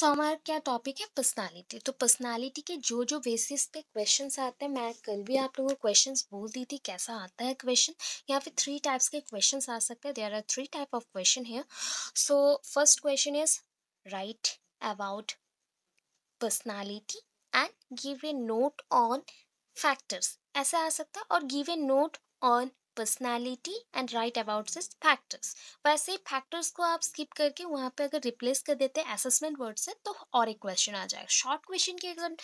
सो हमारा क्या टॉपिक है? पर्सनालिटी तो पर्सनालिटी के जो जो बेसिस पे क्वेश्चंस आते हैं, मैं कल भी आप लोगों को क्वेश्चंस बोल दी थी, कैसा आता है क्वेश्चन यहाँ पे थ्री टाइप्स के क्वेश्चंस आ सकते हैं. There are three type of question है so first question is write about personality and give a note on factors ऐसा आ सकता है और give a note on personality and write about this factors वैसे ही फैक्टर्स को आप स्किप करके वहाँ पे अगर रिप्लेस कर देते हैं असेसमेंट वर्ड से तो और एक क्वेश्चन आ जाएगा। शॉर्ट क्वेश्चन के अगर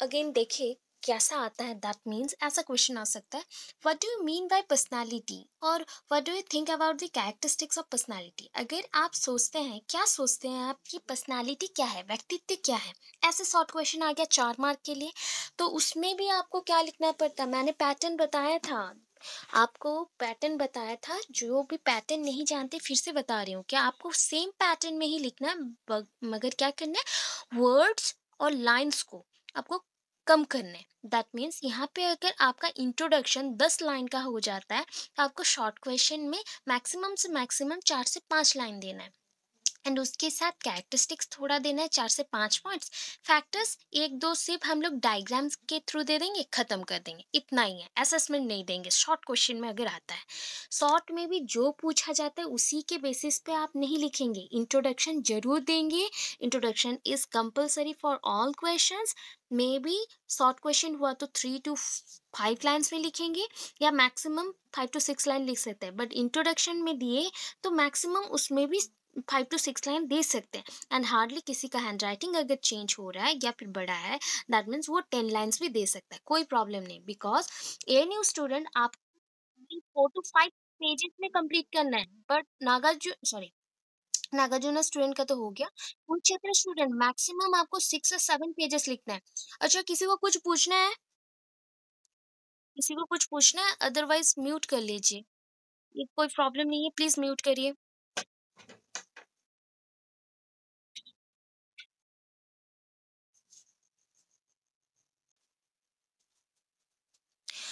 अगेन देखे कैसा आता है दैट मीन्स ऐसा क्वेश्चन आ सकता है। What do you mean by personality और what do you think about the characteristics of personality अगर आप सोचते हैं, क्या सोचते हैं आपकी पर्सनैलिटी क्या है, व्यक्तित्व क्या है? ऐसे शॉर्ट क्वेश्चन आ गया चार मार्क के लिए। तो उसमें भी आपको क्या लिखना पड़ता? मैंने पैटर्न बताया था। आपको पैटर्न बताया था, जो भी पैटर्न नहीं जानते फिर से बता रही हूँ। क्या आपको सेम पैटर्न में ही लिखना है? मगर क्या करना है? वर्ड्स और लाइंस को आपको कम करने दैट मीन्स यहाँ पे अगर आपका इंट्रोडक्शन दस लाइन का हो जाता है तो आपको शॉर्ट क्वेश्चन में मैक्सिमम से मैक्सिमम चार से पाँच लाइन देना है। एंड उसके साथ कैरेक्टरिस्टिक्स थोड़ा देना है, चार से पाँच पॉइंट्स फैक्टर्स एक, दो, सिर्फ़ हम लोग डायग्राम्स के थ्रू दे देंगे, ख़त्म कर देंगे। इतना ही है। असेसमेंट नहीं देंगे। शॉर्ट क्वेश्चन में अगर आता है। शॉर्ट में भी जो पूछा जाता है, उसी के बेसिस पे आप नहीं लिखेंगे। इंट्रोडक्शन ज़रूर देंगे। Introduction is compulsory for all question may be short question हुआ तो थ्री टू फाइव लाइन्स में लिखेंगे या maximum five to six line लिख सकते हैं। बट इंट्रोडक्शन में दिए तो मैक्सिमम उसमें भी फाइव टू सिक्स लाइन दे सकते हैं। एंड हार्डली किसी का हैंड राइटिंग अगर चेंज हो रहा है या फिर बड़ा है दैट मीन्स वो टेन लाइन्स भी दे सकता है। कोई प्रॉब्लम नहीं। बिकॉज़ ए न्यू स्टूडेंट आप फोर टू फाइव पेजेस में कंप्लीट करना है। But Nagarjuna sorry Nagarjuna student का तो हो गया। कुरुक्षेत्र स्टूडेंट मैक्सिमम आपको सिक्स या सेवन पेजेस लिखना है। अच्छा किसी को कुछ पूछना है? किसी को कुछ पूछना है? अदरवाइज़ म्यूट कर लीजिए। कोई प्रॉब्लम नहीं है। प्लीज़ म्यूट करिए।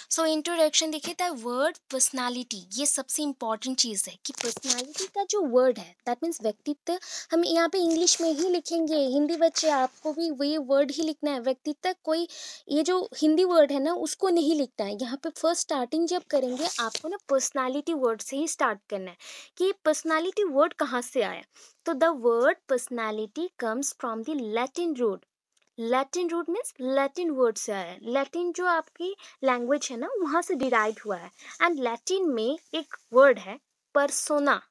सो इंट्रोडक्शन देखिए द वर्ड पर्सनालिटी ये सबसे इंपॉर्टेंट चीज़ है कि पर्सनालिटी का जो वर्ड है दैट मीन्स व्यक्तित्व, हम यहाँ पे इंग्लिश में ही लिखेंगे, हिंदी बच्चे, आपको भी वही वर्ड ही लिखना है। व्यक्तित्व कोई, ये जो हिंदी वर्ड है ना, उसको नहीं लिखना है। यहाँ पे फ़र्स्ट स्टार्टिंग जब करेंगे, आपको ना पर्सनालिटी वर्ड से ही स्टार्ट करना है कि पर्सनालिटी वर्ड कहाँ से आया? तो the word personality comes from the Latin root Latin root means Latin word से आया है लैटिन जो आपकी लैंग्वेज है ना, वहाँ से डिराइव हुआ है। एंड लैटिन में एक वर्ड है परसोना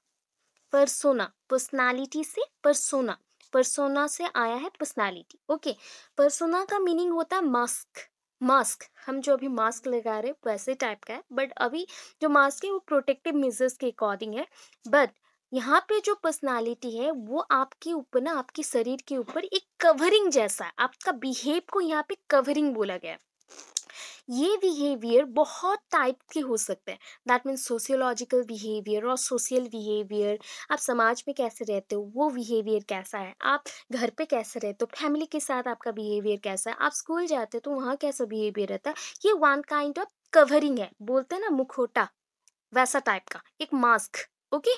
परसोना पर्सनालिटी से परसोना परसोना से आया है पर्सनालिटी ओके परसोना का मीनिंग होता है मास्क मास्क हम जो अभी मास्क लगा रहे हैं, वैसे टाइप का है बट अभी जो मास्क है, वो प्रोटेक्टिव मेजर्स के अकॉर्डिंग है। बट यहाँ पे जो पर्सनालिटी है, वो आपके ऊपर ना, आपके शरीर के ऊपर एक कवरिंग जैसा है। आपका बिहेव को यहाँ पे कवरिंग बोला गया ये बिहेवियर बहुत टाइप के हो सकते हैं। दैट मीन्स सोशियोलॉजिकल बिहेवियर और सोशल बिहेवियर आप समाज में कैसे रहते हो, वो बिहेवियर कैसा है? आप घर पे कैसे रहते हो? फैमिली के साथ आपका बिहेवियर कैसा है? आप स्कूल जाते हो तो वहाँ कैसा बिहेवियर रहता है? ये वन काइंड ऑफ़ कवरिंग है। बोलते हैं ना, मुखोटा, वैसा टाइप का, एक मास्क ओके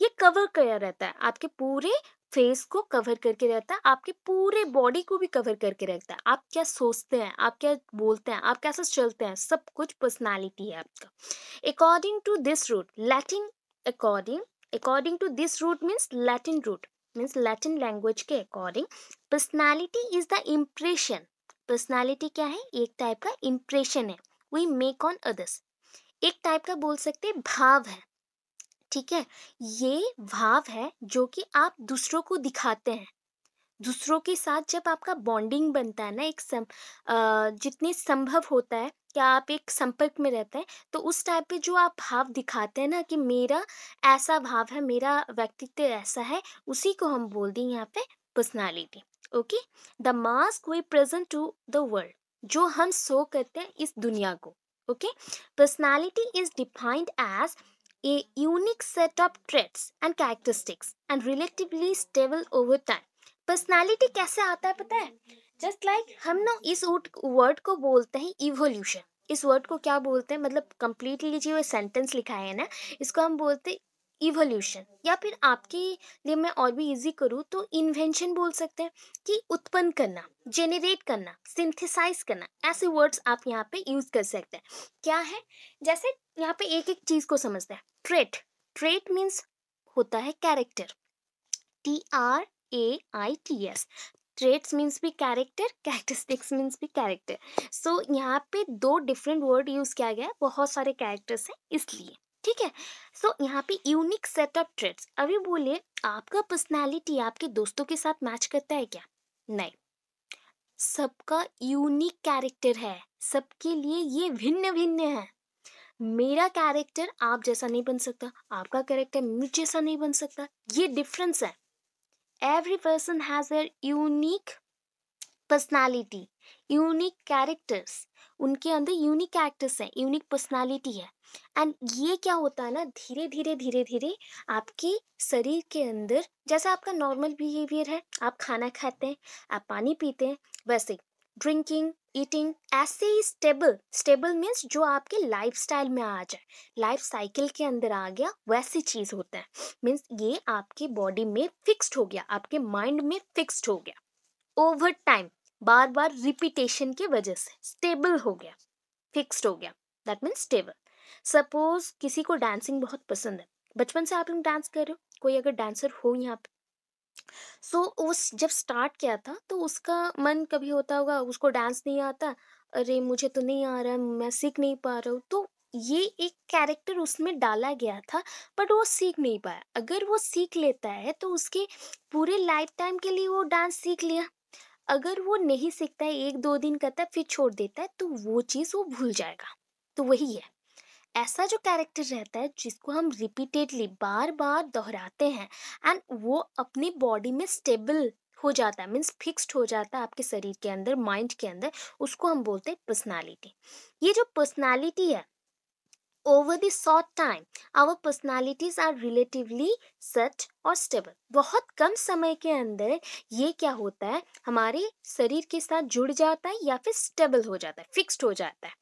ये कवर किया रहता है, आपके पूरे फेस को कवर करके रहता है, आपके पूरे बॉडी को भी कवर करके रहता है। आप क्या सोचते हैं, आप क्या बोलते हैं, आप कैसे चलते हैं, सब कुछ पर्सनालिटी है आपका। According to this root Latin according according to this root means Latin root means Latin language के according personality is the impression personality क्या है? एक टाइप का इम्प्रेशन है। वी मेक ऑन अदर्स एक टाइप का बोल सकते हैं, भाव है। ठीक है? ये भाव है जो कि आप दूसरों को दिखाते हैं। दूसरों के साथ जब आपका बॉन्डिंग बनता है ना एक सम जितने संभव होता है कि आप एक संपर्क में रहते हैं तो उस टाइप पे जो आप भाव दिखाते हैं ना कि मेरा ऐसा भाव है, मेरा व्यक्तित्व ऐसा है, उसी को हम बोल दें यहाँ पे personality okay the mask we present to the world जो हम शो करते हैं इस दुनिया को okay personality is defined as a unique set of traits and characteristics and relatively stable over time. Personality कैसे आता है पता है? जस्ट लाइक like, हम ना इस वर्ड को बोलते हैं इवोल्यूशन इस वर्ड को क्या बोलते हैं? मतलब कंप्लीटली जो सेंटेंस लिखा है ना इसको हम बोलते हैं इवोल्यूशन या फिर आपके लिए मैं और भी इजी करूँ तो इन्वेंशन बोल सकते हैं कि उत्पन्न करना जेनरेट करना सिंथेसाइज करना. ऐसे वर्ड्स आप यहाँ पे यूज़ कर सकते हैं। क्या है? जैसे यहाँ पे एक एक चीज़ को समझते हैं। ट्रेट। ट्रेट मीन्स होता है character. T R A I T S traits means भी कैरेक्टर कैरेक्टरिस्टिक्स मीन्स भी कैरेक्टर। सो यहाँ पे दो डिफरेंट वर्ड यूज़ किया गया है बहुत सारे कैरेक्टर्स हैं इसलिए। ठीक है? सो so, यहाँ पे यूनिक सेट ऑफ़ ट्रेड्स अभी बोलिए आपका पर्सनालिटी आपके दोस्तों के साथ मैच करता है क्या? नहीं। सबका यूनिक कैरेक्टर है। सबके लिए ये भिन्न भिन्न है। मेरा कैरेक्टर आप जैसा नहीं बन सकता, आपका कैरेक्टर मुझ जैसा नहीं बन सकता, ये डिफरेंस है। Every person has a unique personality unique characters उनके अंदर यूनिक कैरेक्टर्स हैं यूनिक पर्सनालिटी है। एंड ये क्या होता है ना, धीरे धीरे धीरे धीरे आपके शरीर के अंदर, जैसा आपका नॉर्मल बिहेवियर है, आप खाना खाते हैं, आप पानी पीते हैं, वैसे ड्रिंकिंग ईटिंग ऐसे ही स्टेबल स्टेबल मीन्स जो आपके लाइफ स्टाइल में आ जाए लाइफ साइकिल के अंदर आ गया, वैसी चीज़ होता है। मीन्स ये आपकी बॉडी में फिक्स्ड हो गया, आपके माइंड में फिक्स्ड हो गया। ओवर टाइम बार बार रिपीटेशन की वजह से स्टेबल हो गया फिक्स्ड हो गया दैट मीन्स स्टेबल सपोज़ किसी को डांसिंग बहुत पसंद है, बचपन से आप लोग डांस कर रहे हो, कोई अगर डांसर हो यहाँ पे सो उस जब स्टार्ट किया था तो उसका मन कभी होता होगा, उसको डांस नहीं आता, अरे, मुझे तो नहीं आ रहा, मैं सीख नहीं पा रहा हूँ। तो ये एक कैरेक्टर उसमें डाला गया था, बट वो सीख नहीं पाया। अगर वो सीख लेता है तो उसके पूरे लाइफ टाइम के लिए वो डांस सीख लिया। अगर वो नहीं सीखता है, एक दो दिन करता है, फिर छोड़ देता है तो वो चीज़ वो भूल जाएगा। तो वही है। ऐसा जो कैरेक्टर रहता है, जिसको हम रिपीटेडली बार बार दोहराते हैं एंड वो अपनी बॉडी में स्टेबल हो जाता है मीन्स फिक्स्ड हो जाता है आपके शरीर के अंदर माइंड के अंदर, उसको हम बोलते हैं पर्सनालिटी ये जो पर्सनालिटी है over short time our personalities are relatively सच और स्टेबल बहुत कम समय के अंदर ये क्या होता है, हमारे शरीर के साथ जुड़ जाता है या फिर स्टेबल हो जाता है फिक्स्ड हो जाता है.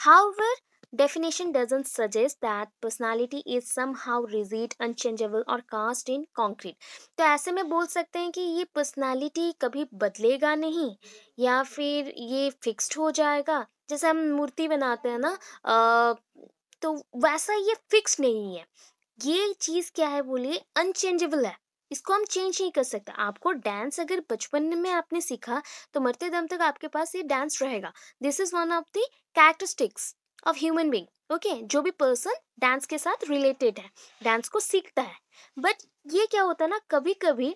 However Definition doesn't suggest that personality is somehow rigid, unchangeable or cast in concrete. तो ऐसे में बोल सकते हैं कि ये पर्सनालिटी कभी बदलेगा नहीं या फिर ये फिक्स्ड हो जाएगा। जैसे हम मूर्ति बनाते हैं ना तो वैसा ये फिक्स नहीं है। ये चीज़ क्या है बोलिए अनचेंजेबल है। इसको हम चेंज नहीं कर सकते। आपको डांस अगर बचपन में आपने सीखा तो मरते दम तक आपके पास ये डांस रहेगा। This is one of the characteristics of human being okay जो भी पर्सन डांस के साथ रिलेटेड है डांस को सीखता है। बट ये क्या होता है ना कभी कभी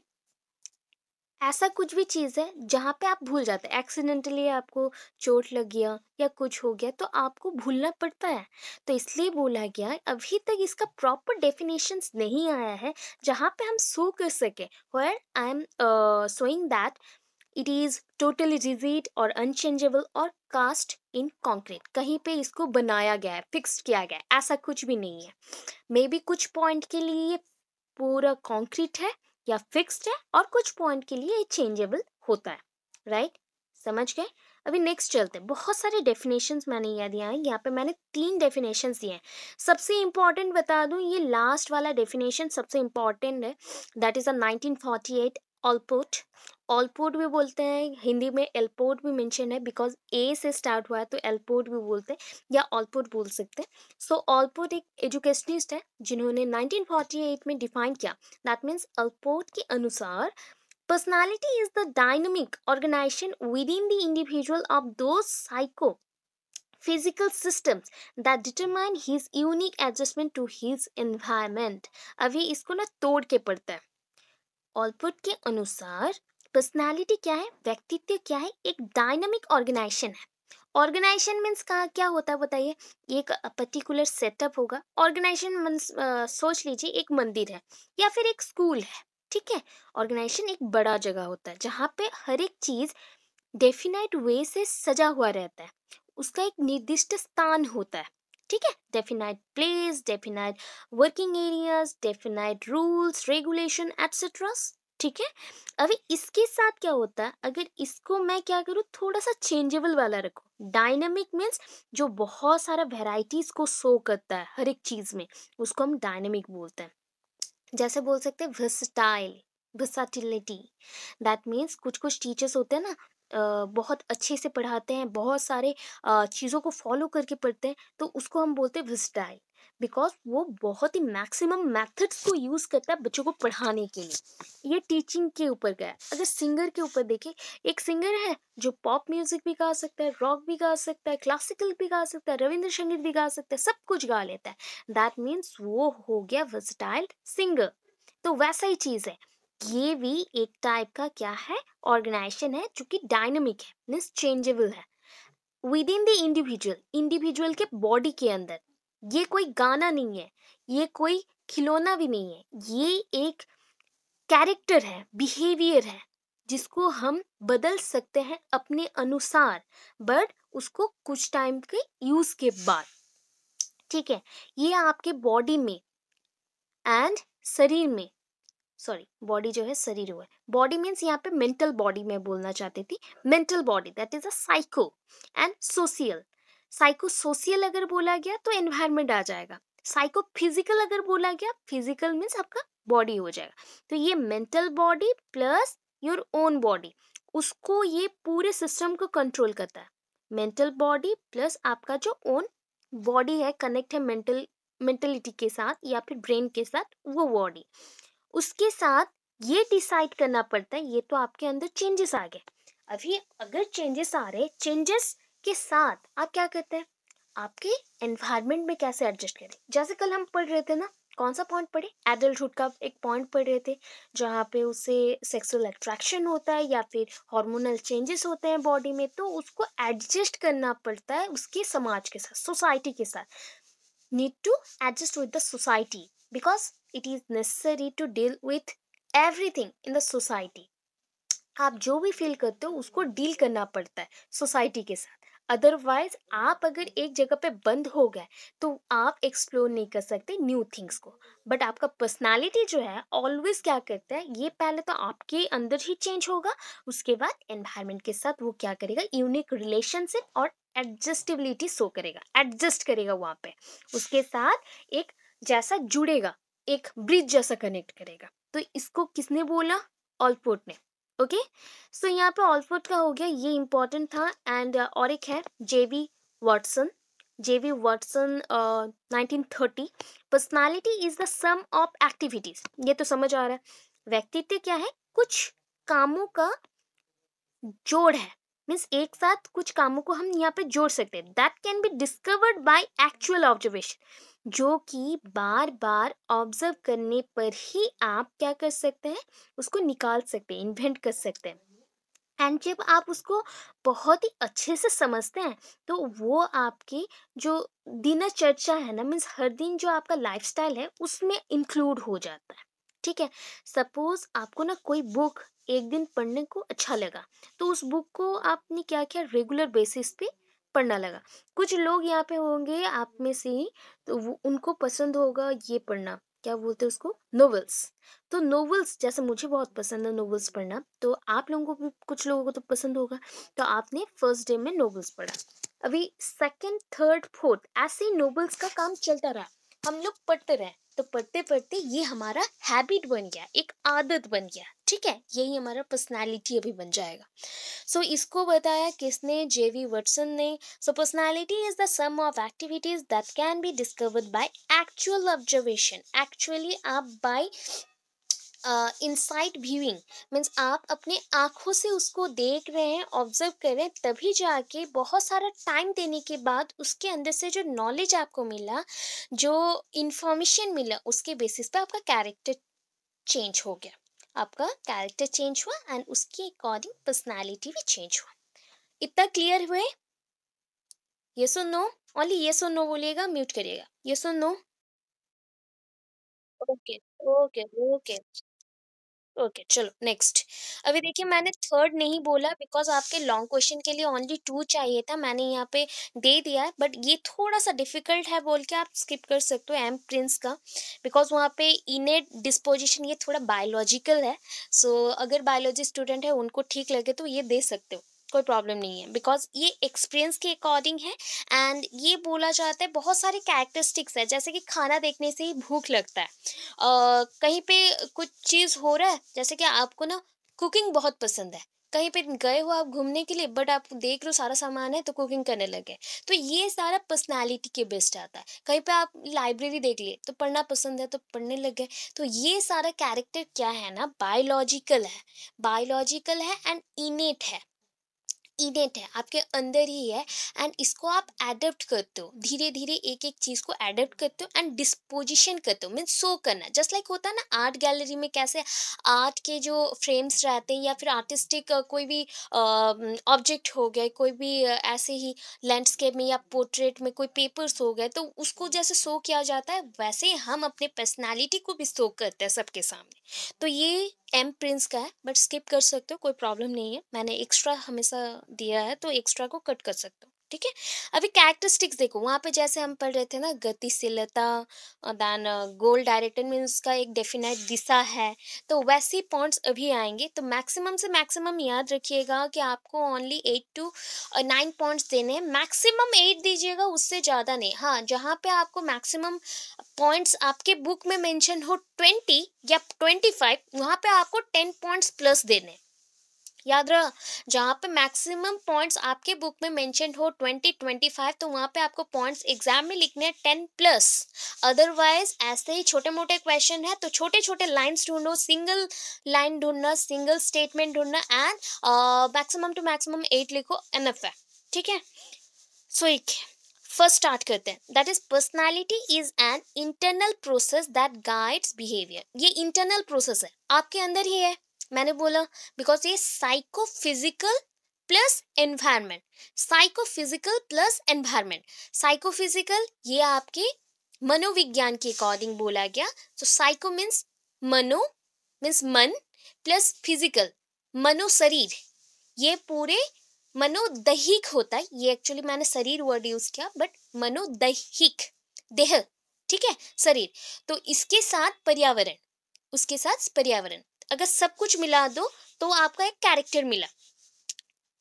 ऐसा कुछ भी चीज़ है, जहाँ पे आप भूल जाते हैं। एक्सीडेंटली आपको चोट लग गया या कुछ हो गया तो आपको भूलना पड़ता है। तो इसलिए बोला गया, अभी तक इसका प्रॉपर डेफिनेशन नहीं आया है, जहाँ पे हम सो कर सके। Where I am saying that it is totally rigid और अनचेंजेबल और कास्ट इन कॉन्क्रीट कहीं पे इसको बनाया गया है फिक्स किया गया है, ऐसा कुछ भी नहीं है। मे बी कुछ पॉइंट के लिए ये पूरा कॉन्क्रीट है या फिक्स्ड है और कुछ पॉइंट के लिए ये चेंजेबल होता है राइट right? समझ गए? अभी नेक्स्ट चलते हैं। बहुत सारे डेफिनेशन मैंने याद दिया है। यहाँ पे मैंने तीन डेफिनेशन दिए हैं। सबसे इंपॉर्टेंट बता दूँ, ये लास्ट वाला डेफिनेशन सबसे इंपॉर्टेंट है। That is a 1948 Allport Allport भी बोलते हैं, हिंदी में एलपोर्ट भी मेंशन है बिकॉज़ ए से स्टार्ट हुआ है तो एलपोर्ट भी बोलते हैं, या ऑलपोर्ट बोल सकते हैं। सो ऑलपोर्ट एक एजुकेशनिस्ट है, जिन्होंने 1948 में डिफाइन किया। दैट मीन्स अल्पोर्ट के अनुसार personality is the dynamic organisation within the individual of those psycho physical systems that determine his unique adjustment to his environment अभी इसको ना तोड़ के पढ़ता है। ऑलपुट के अनुसार पर्सनालिटी क्या है, व्यक्तित्व क्या है, एक डायनामिक ऑर्गेनाइजेशन है। ऑर्गेनाइजेशन मीन्स का क्या होता है बताइए? एक पर्टिकुलर सेटअप होगा। ऑर्गेनाइजेशन मीन्स सोच लीजिए एक मंदिर है या फिर एक स्कूल है, ठीक है? ऑर्गेनाइजेशन एक बड़ा जगह होता है जहाँ पे हर एक चीज़ डेफिनाइट वे से सजा हुआ रहता है। उसका एक निर्दिष्ट स्थान होता है, ठीक है? Definite place definite working areas definite rules regulation etceteras ठीक है? अभी इसके साथ क्या होता है? अगर इसको मैं क्या करूँ? थोड़ा सा चेंजेबल वाला रखूँ। डायनेमिक मीन्स जो बहुत सारा वेराइटीज को शो करता है हर एक चीज़ में, उसको हम डायनेमिक बोलते हैं। जैसे बोल सकते हैं वर्सटाइल वर्साटिलिटी दैट मीन्स कुछ कुछ टीचर्स होते हैं ना बहुत अच्छे से पढ़ाते हैं, बहुत सारे चीज़ों को फॉलो करके पढ़ते हैं तो उसको हम बोलते हैं वर्सटाइल बिकॉज़ वो बहुत ही मैक्सिमम मेथड्स को यूज़ करता है बच्चों को पढ़ाने के लिए। ये टीचिंग के ऊपर गया अगर सिंगर के ऊपर देखें, एक सिंगर है जो पॉप म्यूज़िक भी गा सकता है रॉक भी गा सकता है क्लासिकल भी गा सकता है, रविंद्र संगीत भी गा सकता है, सब कुछ गा लेता है। दैट मीन्स वो हो गया वर्सटाइल सिंगर तो वैसा ही चीज़ है। ये भी एक टाइप का क्या है? ऑर्गेनाइजेशन है जो कि डायनामिक है मीन्स चेंजेबल है। Within the individual individual के बॉडी के अंदर। ये कोई गाना नहीं है, ये कोई खिलौना भी नहीं है। ये एक कैरेक्टर है, बिहेवियर है, जिसको हम बदल सकते हैं अपने अनुसार, बट उसको कुछ टाइम के यूज़ के बाद। ठीक है, ये आपके बॉडी में एंड शरीर में, सॉरी, बॉडी जो है शरीर हुआ बॉडी मीन्स यहाँ पे मेंटल बॉडी में बोलना चाहती थी, mental body, that is a psycho and social psycho social अगर बोला गया तो एनवायरमेंट आ जाएगा। साइको फ़िज़िकल अगर बोला गया फ़िज़िकल मीन्स आपका बॉडी हो जाएगा। तो ये mental body plus your own body उसको ये पूरे सिस्टम को कंट्रोल करता है। मेंटल बॉडी प्लस आपका जो ओन बॉडी है कनेक्ट है मेंटल मेंटलिटी के साथ या फिर ब्रेन के साथ, वो बॉडी उसके साथ ये डिसाइड करना पड़ता है, ये तो आपके अंदर चेंजेस आ गए। अभी अगर चेंजेस आ रहे चेंजेस के साथ आप क्या करते हैं? आपके एनवायरमेंट में कैसे एडजस्ट करें? जैसे कल हम पढ़ रहे थे ना, कौन सा पॉइंट पढ़े? एडल्टहुड का एक पॉइंट पढ़ रहे थे, जहाँ पे उसे सेक्सुअल अट्रैक्शन होता है या फिर हार्मोनल चेंजेस होते हैं बॉडी में तो उसको एडजस्ट करना पड़ता है उसके समाज के साथ सोसाइटी के साथ। Need to adjust with the society because it is necessary to deal with everything in the society आप जो भी फील करते हो, उसको डील करना पड़ता है सोसाइटी के साथ। अदरवाइज़ आप अगर एक जगह पे बंद हो गए तो आप एक्सप्लोर नहीं कर सकते न्यू थिंग्स को। बट आपका पर्सनालिटी जो है ऑलवेज क्या करता है, ये पहले तो आपके अंदर ही चेंज होगा, उसके बाद एनवायरमेंट के साथ वो क्या करेगा यूनिक रिलेशनशिप और एडजस्टेबिलिटी शो करेगा एडजस्ट करेगा वहाँ पे। उसके साथ एक जैसा जुड़ेगा, एक ब्रिज जैसा कनेक्ट करेगा। तो इसको किसने बोला? ऑलपोर्ट ने। ओके? सो यहाँ पे ऑलफोर्ड का हो गया ये इंपॉर्टेंट था एंड uh, और एक है JB Watson. JB Watson nineteen thirty. Personality is the sum of activities. ये तो समझ आ रहा है। व्यक्तित्व क्या है? कुछ कामों का जोड़ है। मीन्स एक साथ कुछ कामों को हम यहाँ पे जोड़ सकते हैं। That can be discovered by actual observation जो कि बार बार ऑब्ज़र्व करने पर ही आप क्या कर सकते हैं? उसको निकाल सकते हैं इन्वेंट कर सकते हैं। एंड जब आप उसको बहुत ही अच्छे से समझते हैं तो वो आपकी जो दिनचर्चा है ना मीन्स हर दिन जो आपका लाइफस्टाइल है, उसमें इंक्लूड हो जाता है। ठीक है? सपोज़ आपको ना कोई बुक एक दिन पढ़ने को अच्छा लगा तो उस बुक को आपने क्या किया? रेगुलर बेसिस पे पढ़ना लगा। कुछ लोग यहाँ पे होंगे आप में से ही तो वो, उनको पसंद होगा ये पढ़ना। क्या बोलते हैं उसको? नोवेल्स तो नोवेल्स जैसे मुझे बहुत पसंद है नोवेल्स पढ़ना तो आप लोगों को भी, कुछ लोगों को तो पसंद होगा। तो आपने फ़र्स्ट डे में नोवेल्स पढ़ा। अभी सेकंड थर्ड फोर्थ ऐसे ही नोवेल्स का काम चलता रहा। हम लोग पढ़ते रहे। तो पढ़ते पढ़ते ये हमारा हैबिट बन गया एक आदत बन गया ठीक है? यही हमारा पर्सनालिटी अभी बन जाएगा। सो so, इसको बताया किसने? जेवी वर्टसन ने। So personality is the sum of activities that can be discovered by actual observation actually आप बाय इनसाइट व्यूइंग मीन्स आप अपने आँखों से उसको देख रहे हैं ऑब्ज़र्व कर रहे हैं, तभी जाके बहुत सारा टाइम देने के बाद उसके अंदर से जो नॉलेज आपको मिला, जो इन्फॉर्मेशन मिला, उसके बेसिस पे आपका कैरेक्टर चेंज हो गया। आपका कैरेक्टर चेंज हुआ एंड उसके अकॉर्डिंग पर्सनैलिटी भी चेंज हुआ। इतना क्लियर हुए? ये सुन नो ओनली ये सुन नो बोलिएगा म्यूट करिएगा। ये सुन no okay okay okay okay चलो नेक्स्ट अभी देखिए मैंने थर्ड नहीं बोला बिकॉज़ आपके लॉन्ग क्वेश्चन के लिए ओनली टू चाहिए था मैंने यहाँ पे दे दिया है बट ये थोड़ा सा डिफ़िकल्ट है बोल के आप स्किप कर सकते हो एम प्रिंस का बिकॉज़ वहाँ पे इनेट डिस्पोजिशन ये थोड़ा बायोलॉजिकल है सो so, अगर बायोलॉजी स्टूडेंट है उनको ठीक लगे तो ये दे सकते हो। कोई प्रॉब्लम नहीं है। बिकॉज़ ये एक्सपीरियंस के अकॉर्डिंग है एंड ये बोला जाता है बहुत सारे कैरेक्टरिस्टिक्स है। जैसे कि खाना देखने से ही भूख लगता है। uh, कहीं पे कुछ चीज़ हो रहा है जैसे कि आपको ना कुकिंग बहुत पसंद है। कहीं पे गए हो आप घूमने के लिए बट आप देख लो सारा सामान है तो कुकिंग करने लगे तो ये सारा पर्सनालिटी के बेस्ट आता है। कहीं पे आप लाइब्रेरी देख लिए तो पढ़ना पसंद है तो पढ़ने लग गए तो ये सारा कैरेक्टर क्या है ना बायोलॉजिकल है। बायोलॉजिकल है एंड इनेट है। इनेट है, आपके अंदर ही है एंड इसको आप एडेप्ट करते हो धीरे धीरे एक एक चीज़ को एडेप्ट करते हो एंड डिस्पोजिशन करते हो मीन शो करना जस्ट लाइक like होता है ना आर्ट गैलरी में कैसे आर्ट के जो फ्रेम्स रहते हैं या फिर आर्टिस्टिक कोई भी ऑब्जेक्ट हो गए, कोई भी ऐसे ही लैंडस्केप में या पोर्ट्रेट में कोई पेपर्स हो गए तो उसको जैसे शो किया जाता है, वैसे हम अपने पर्सनैलिटी को भी शो करते हैं सबके सामने। तो ये एम प्रिंस का है बट स्किप कर सकते हो, कोई प्रॉब्लम नहीं है। मैंने एक्स्ट्रा हमेशा दिया है तो एक्स्ट्रा को कट कर सकते हो। ठीक है? अभी कैरेक्टरिस्टिक्स देखो, वहाँ पे जैसे हम पढ़ रहे थे ना, गतिशीलता दैन गोल डायरेक्टर में उसका एक डेफिनेट दिशा है। तो वैसे ही पॉइंट्स अभी आएँगे तो मैक्सिमम से मैक्सिमम याद रखिएगा कि आपको only eight to nine points देने हैं। मैक्सिमम एट दीजिएगा, उससे ज़्यादा नहीं। हाँ जहाँ पे आपको मैक्सिमम पॉइंट्स आपके बुक में मेंशन हो ट्वेंटी या ट्वेंटी फाइव वहाँ पे आपको टेन पॉइंट्स प्लस देने याद रहा? जहाँ पे मैक्सिमम पॉइंट्स आपके बुक में मेंशन हो ट्वेंटी ट्वेंटी फाइव तो वहाँ पे आपको पॉइंट्स एग्ज़ाम में लिखने हैं टेन प्लस अदरवाइज़ ऐसे ही छोटे मोटे क्वेश्चन है तो छोटे छोटे लाइंस ढूंढो सिंगल लाइन ढूंढना सिंगल स्टेटमेंट ढूंढना and maximum two maximum eight लिखो एनफ है. ठीक है? सो एक फ़र्स्ट स्टार्ट करते हैं. That is personality is an internal process that guides behaviour ये इंटरनल प्रोसेस है. आपके अंदर ही है. मैंने बोला बिकॉज़ ये psychophysical plus environment psychophysical plus environment psychophysical ये आपके मनोविज्ञान के अकॉर्डिंग बोला गया तो साइको मीन्स मनो मीन्स मन प्लस फ़िज़िकल मनो शरीर, ये पूरे मनोदहिक होता है, ये एक्चुअली मैंने शरीर वर्ड यूज़ किया बट मनोदहिक, देह, ठीक है, शरीर तो इसके साथ पर्यावरण, उसके साथ पर्यावरण अगर सब कुछ मिला दो तो आपका एक कैरेक्टर मिला।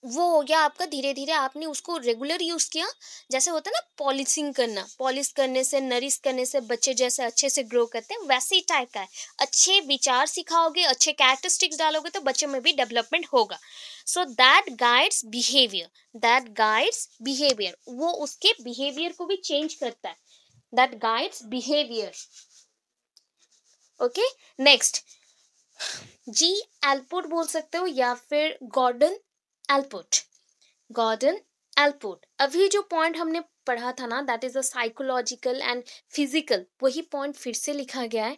वो हो गया आपका धीरे धीरे आपने उसको रेगुलर यूज़ किया, जैसे होता है ना पॉलिशिंग करना। पॉलिश करने से, नरिश करने से बच्चे जैसे अच्छे से ग्रो करते हैं, वैसे ही टाइप का है। अच्छे विचार सिखाओगे, अच्छे कैरेक्टरिस्टिक्स डालोगे तो बच्चे में भी डेवलपमेंट होगा। So that guides behaviour that guides behaviour वो उसके बिहेवियर को भी चेंज करता है। That guides behaviour okay next G Allport बोल सकते हो या फिर गॉर्डन एल्पोर्ट गॉर्डन एल्पोर्ट अभी जो पॉइंट हमने पढ़ा था ना that is a psychological and physical वही पॉइंट फिर से लिखा गया है।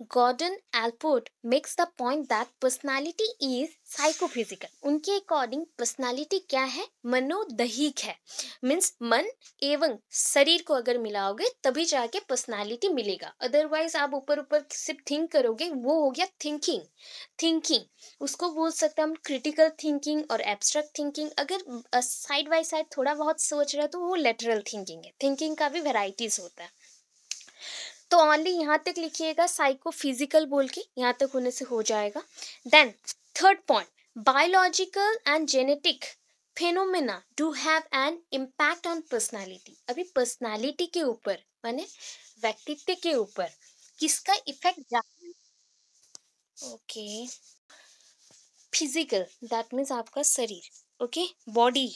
Gordon Allport makes the point that personality is psychophysical उनके अकॉर्डिंग पर्सनालिटी क्या है? मनोदहिक है। मीन्स मन एवं शरीर को अगर मिलाओगे, तभी जाके पर्सनालिटी मिलेगा। अदरवाइज़ आप ऊपर ऊपर सिर्फ़ थिंक करोगे, वो हो गया थिंकिंग थिंकिंग उसको बोल सकते हैं हम क्रिटिकल थिंकिंग और एब्स्ट्रैक्ट थिंकिंग अगर साइड बाई साइड थोड़ा बहुत सोच रहे हो तो वो लेटरल थिंकिंग है। थिंकिंग का भी वेराइटीज होता है। तो ओनली यहाँ तक लिखिएगा साइको फ़िज़िकल बोल के, यहाँ तक होने से हो जाएगा। Then third point biological and genetic phenomena do have an impact on personality अभी पर्सनालिटी के ऊपर, माने व्यक्तित्व के ऊपर, किसका effect okay physical that means आपका शरीर ओके okay? बॉडी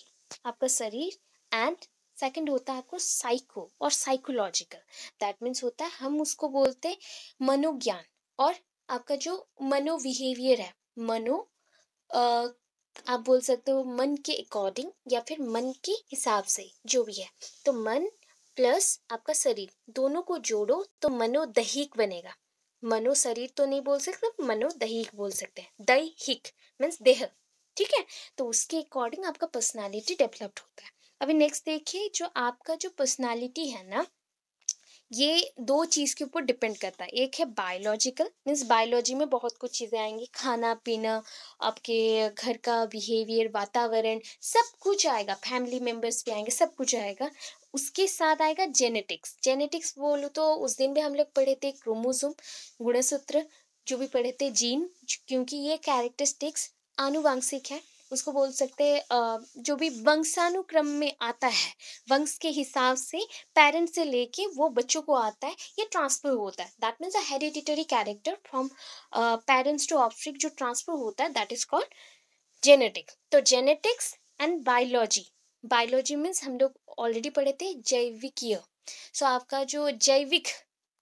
आपका शरीर एंड सेकंड होता है आपको साइको और साइकोलॉजिकल दैट मीन्स होता है हम उसको बोलते हैं मनोज्ञान और आपका जो मनो बिहेवियर है, मनो आप बोल सकते हो मन के अकॉर्डिंग या फिर मन के हिसाब से जो भी है. तो मन प्लस आपका शरीर, दोनों को जोड़ो तो मनोदहिक बनेगा. मनो शरीर तो नहीं बोल सकते, मनोदहिक बोल सकते हैं. दैहिक मीन्स देह. ठीक है? तो उसके अकॉर्डिंग आपका पर्सनालिटी डेवलप्ड होता है. अभी नेक्स्ट देखिए, जो आपका जो पर्सनालिटी है ना, ये दो चीज़ के ऊपर डिपेंड करता है। एक है बायोलॉजिकल मीन्स बायोलॉजी में बहुत कुछ चीज़ें आएँगी। खाना, पीना, आपके घर का बिहेवियर वातावरण, सब कुछ आएगा। फैमिली मेंबर्स भी आएँगे, सब कुछ आएगा। उसके साथ आएगा जेनेटिक्स जेनेटिक्स बोलो तो उस दिन भी हम लोग पढ़े थे क्रोमोसोम गुणसूत्र, जो भी पढ़े थे जीन क्योंकि ये कैरेक्टरिस्टिक्स आनुवांशिक है। उसको बोल सकते हैं जो भी वंशानुक्रम में आता है वंश के हिसाब से पेरेंट्स से लेके वो बच्चों को आता है ये ट्रांसफ़र होता है। That means a hereditary character from parents to offspring जो ट्रांसफ़र होता है दैट इज़ कॉल्ड जेनेटिक तो genetics and biology biology means हम लोग ऑलरेडी पढ़े थे जैविकीय। सो so, आपका जो जैविक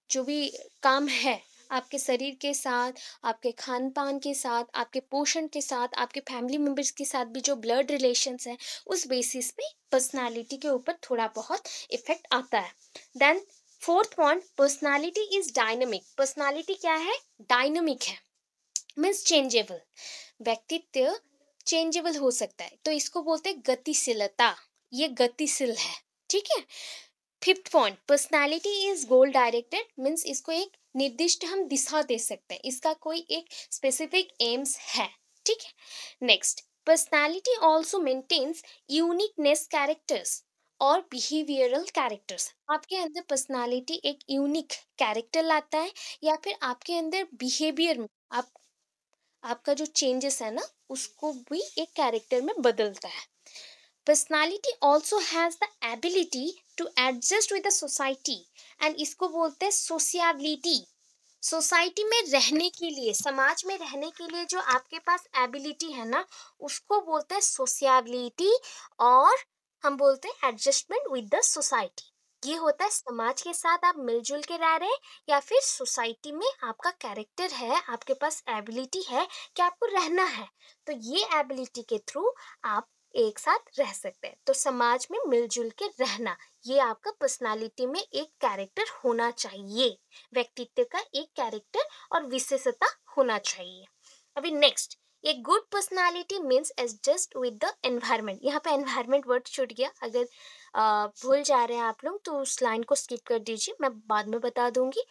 जो भी काम है आपके शरीर के साथ, आपके खान पान के साथ, आपके पोषण के साथ, आपके फैमिली मेंबर्स के साथ भी जो ब्लड रिलेशंस हैं, उस बेसिस पे पर्सनालिटी के ऊपर थोड़ा बहुत इफ़ेक्ट आता है। Then, fourth point, personality is dynamic. Personality क्या है? डायनेमिक है। Means changeable. व्यक्तित्व चेंजेबल हो सकता है। तो इसको बोलते हैं गतिशीलता। ये गतिशील है। ठीक है? Fifth point, personality is goal directed. Means इसको एक निर्दिष्ट हम दिशा दे सकते हैं। इसका कोई एक स्पेसिफिक एम्स है, ठीक है? Next personality also maintains uniqueness characters और बिहेवियरल कैरेक्टर्स आपके अंदर पर्सनालिटी एक यूनिक कैरेक्टर लाता है या फिर आपके अंदर बिहेवियर में आप, आपका जो चेंजेस है ना, उसको भी एक कैरेक्टर में बदलता है। Personality also has the ability to adjust with the society and इसको बोलते हैं सोशियाबिलिटी सोसाइटी में रहने के लिए, समाज में रहने के लिए जो आपके पास एबिलिटी है ना, उसको बोलते हैं सोशियाबिलिटी और हम बोलते हैं एडजस्टमेंट विद द सोसाइटी ये होता है समाज के साथ आप मिलजुल के रह रहे हैं या फिर सोसाइटी में आपका कैरेक्टर है, आपके पास एबिलिटी है कि आपको रहना है। तो ये एबिलिटी के थ्रू आप एक साथ रह सकते हैं। तो समाज में मिलजुल के रहना ये आपका पर्सनालिटी में एक कैरेक्टर होना चाहिए। व्यक्तित्व का एक कैरेक्टर और विशेषता होना चाहिए। अभी नेक्स्ट एक good personality means adjust with the environment यहाँ पे एनवायरमेंट वर्ड छूट गया। अगर भूल जा रहे हैं आप लोग तो उस लाइन को स्किप कर दीजिए, मैं बाद में बता दूँगी।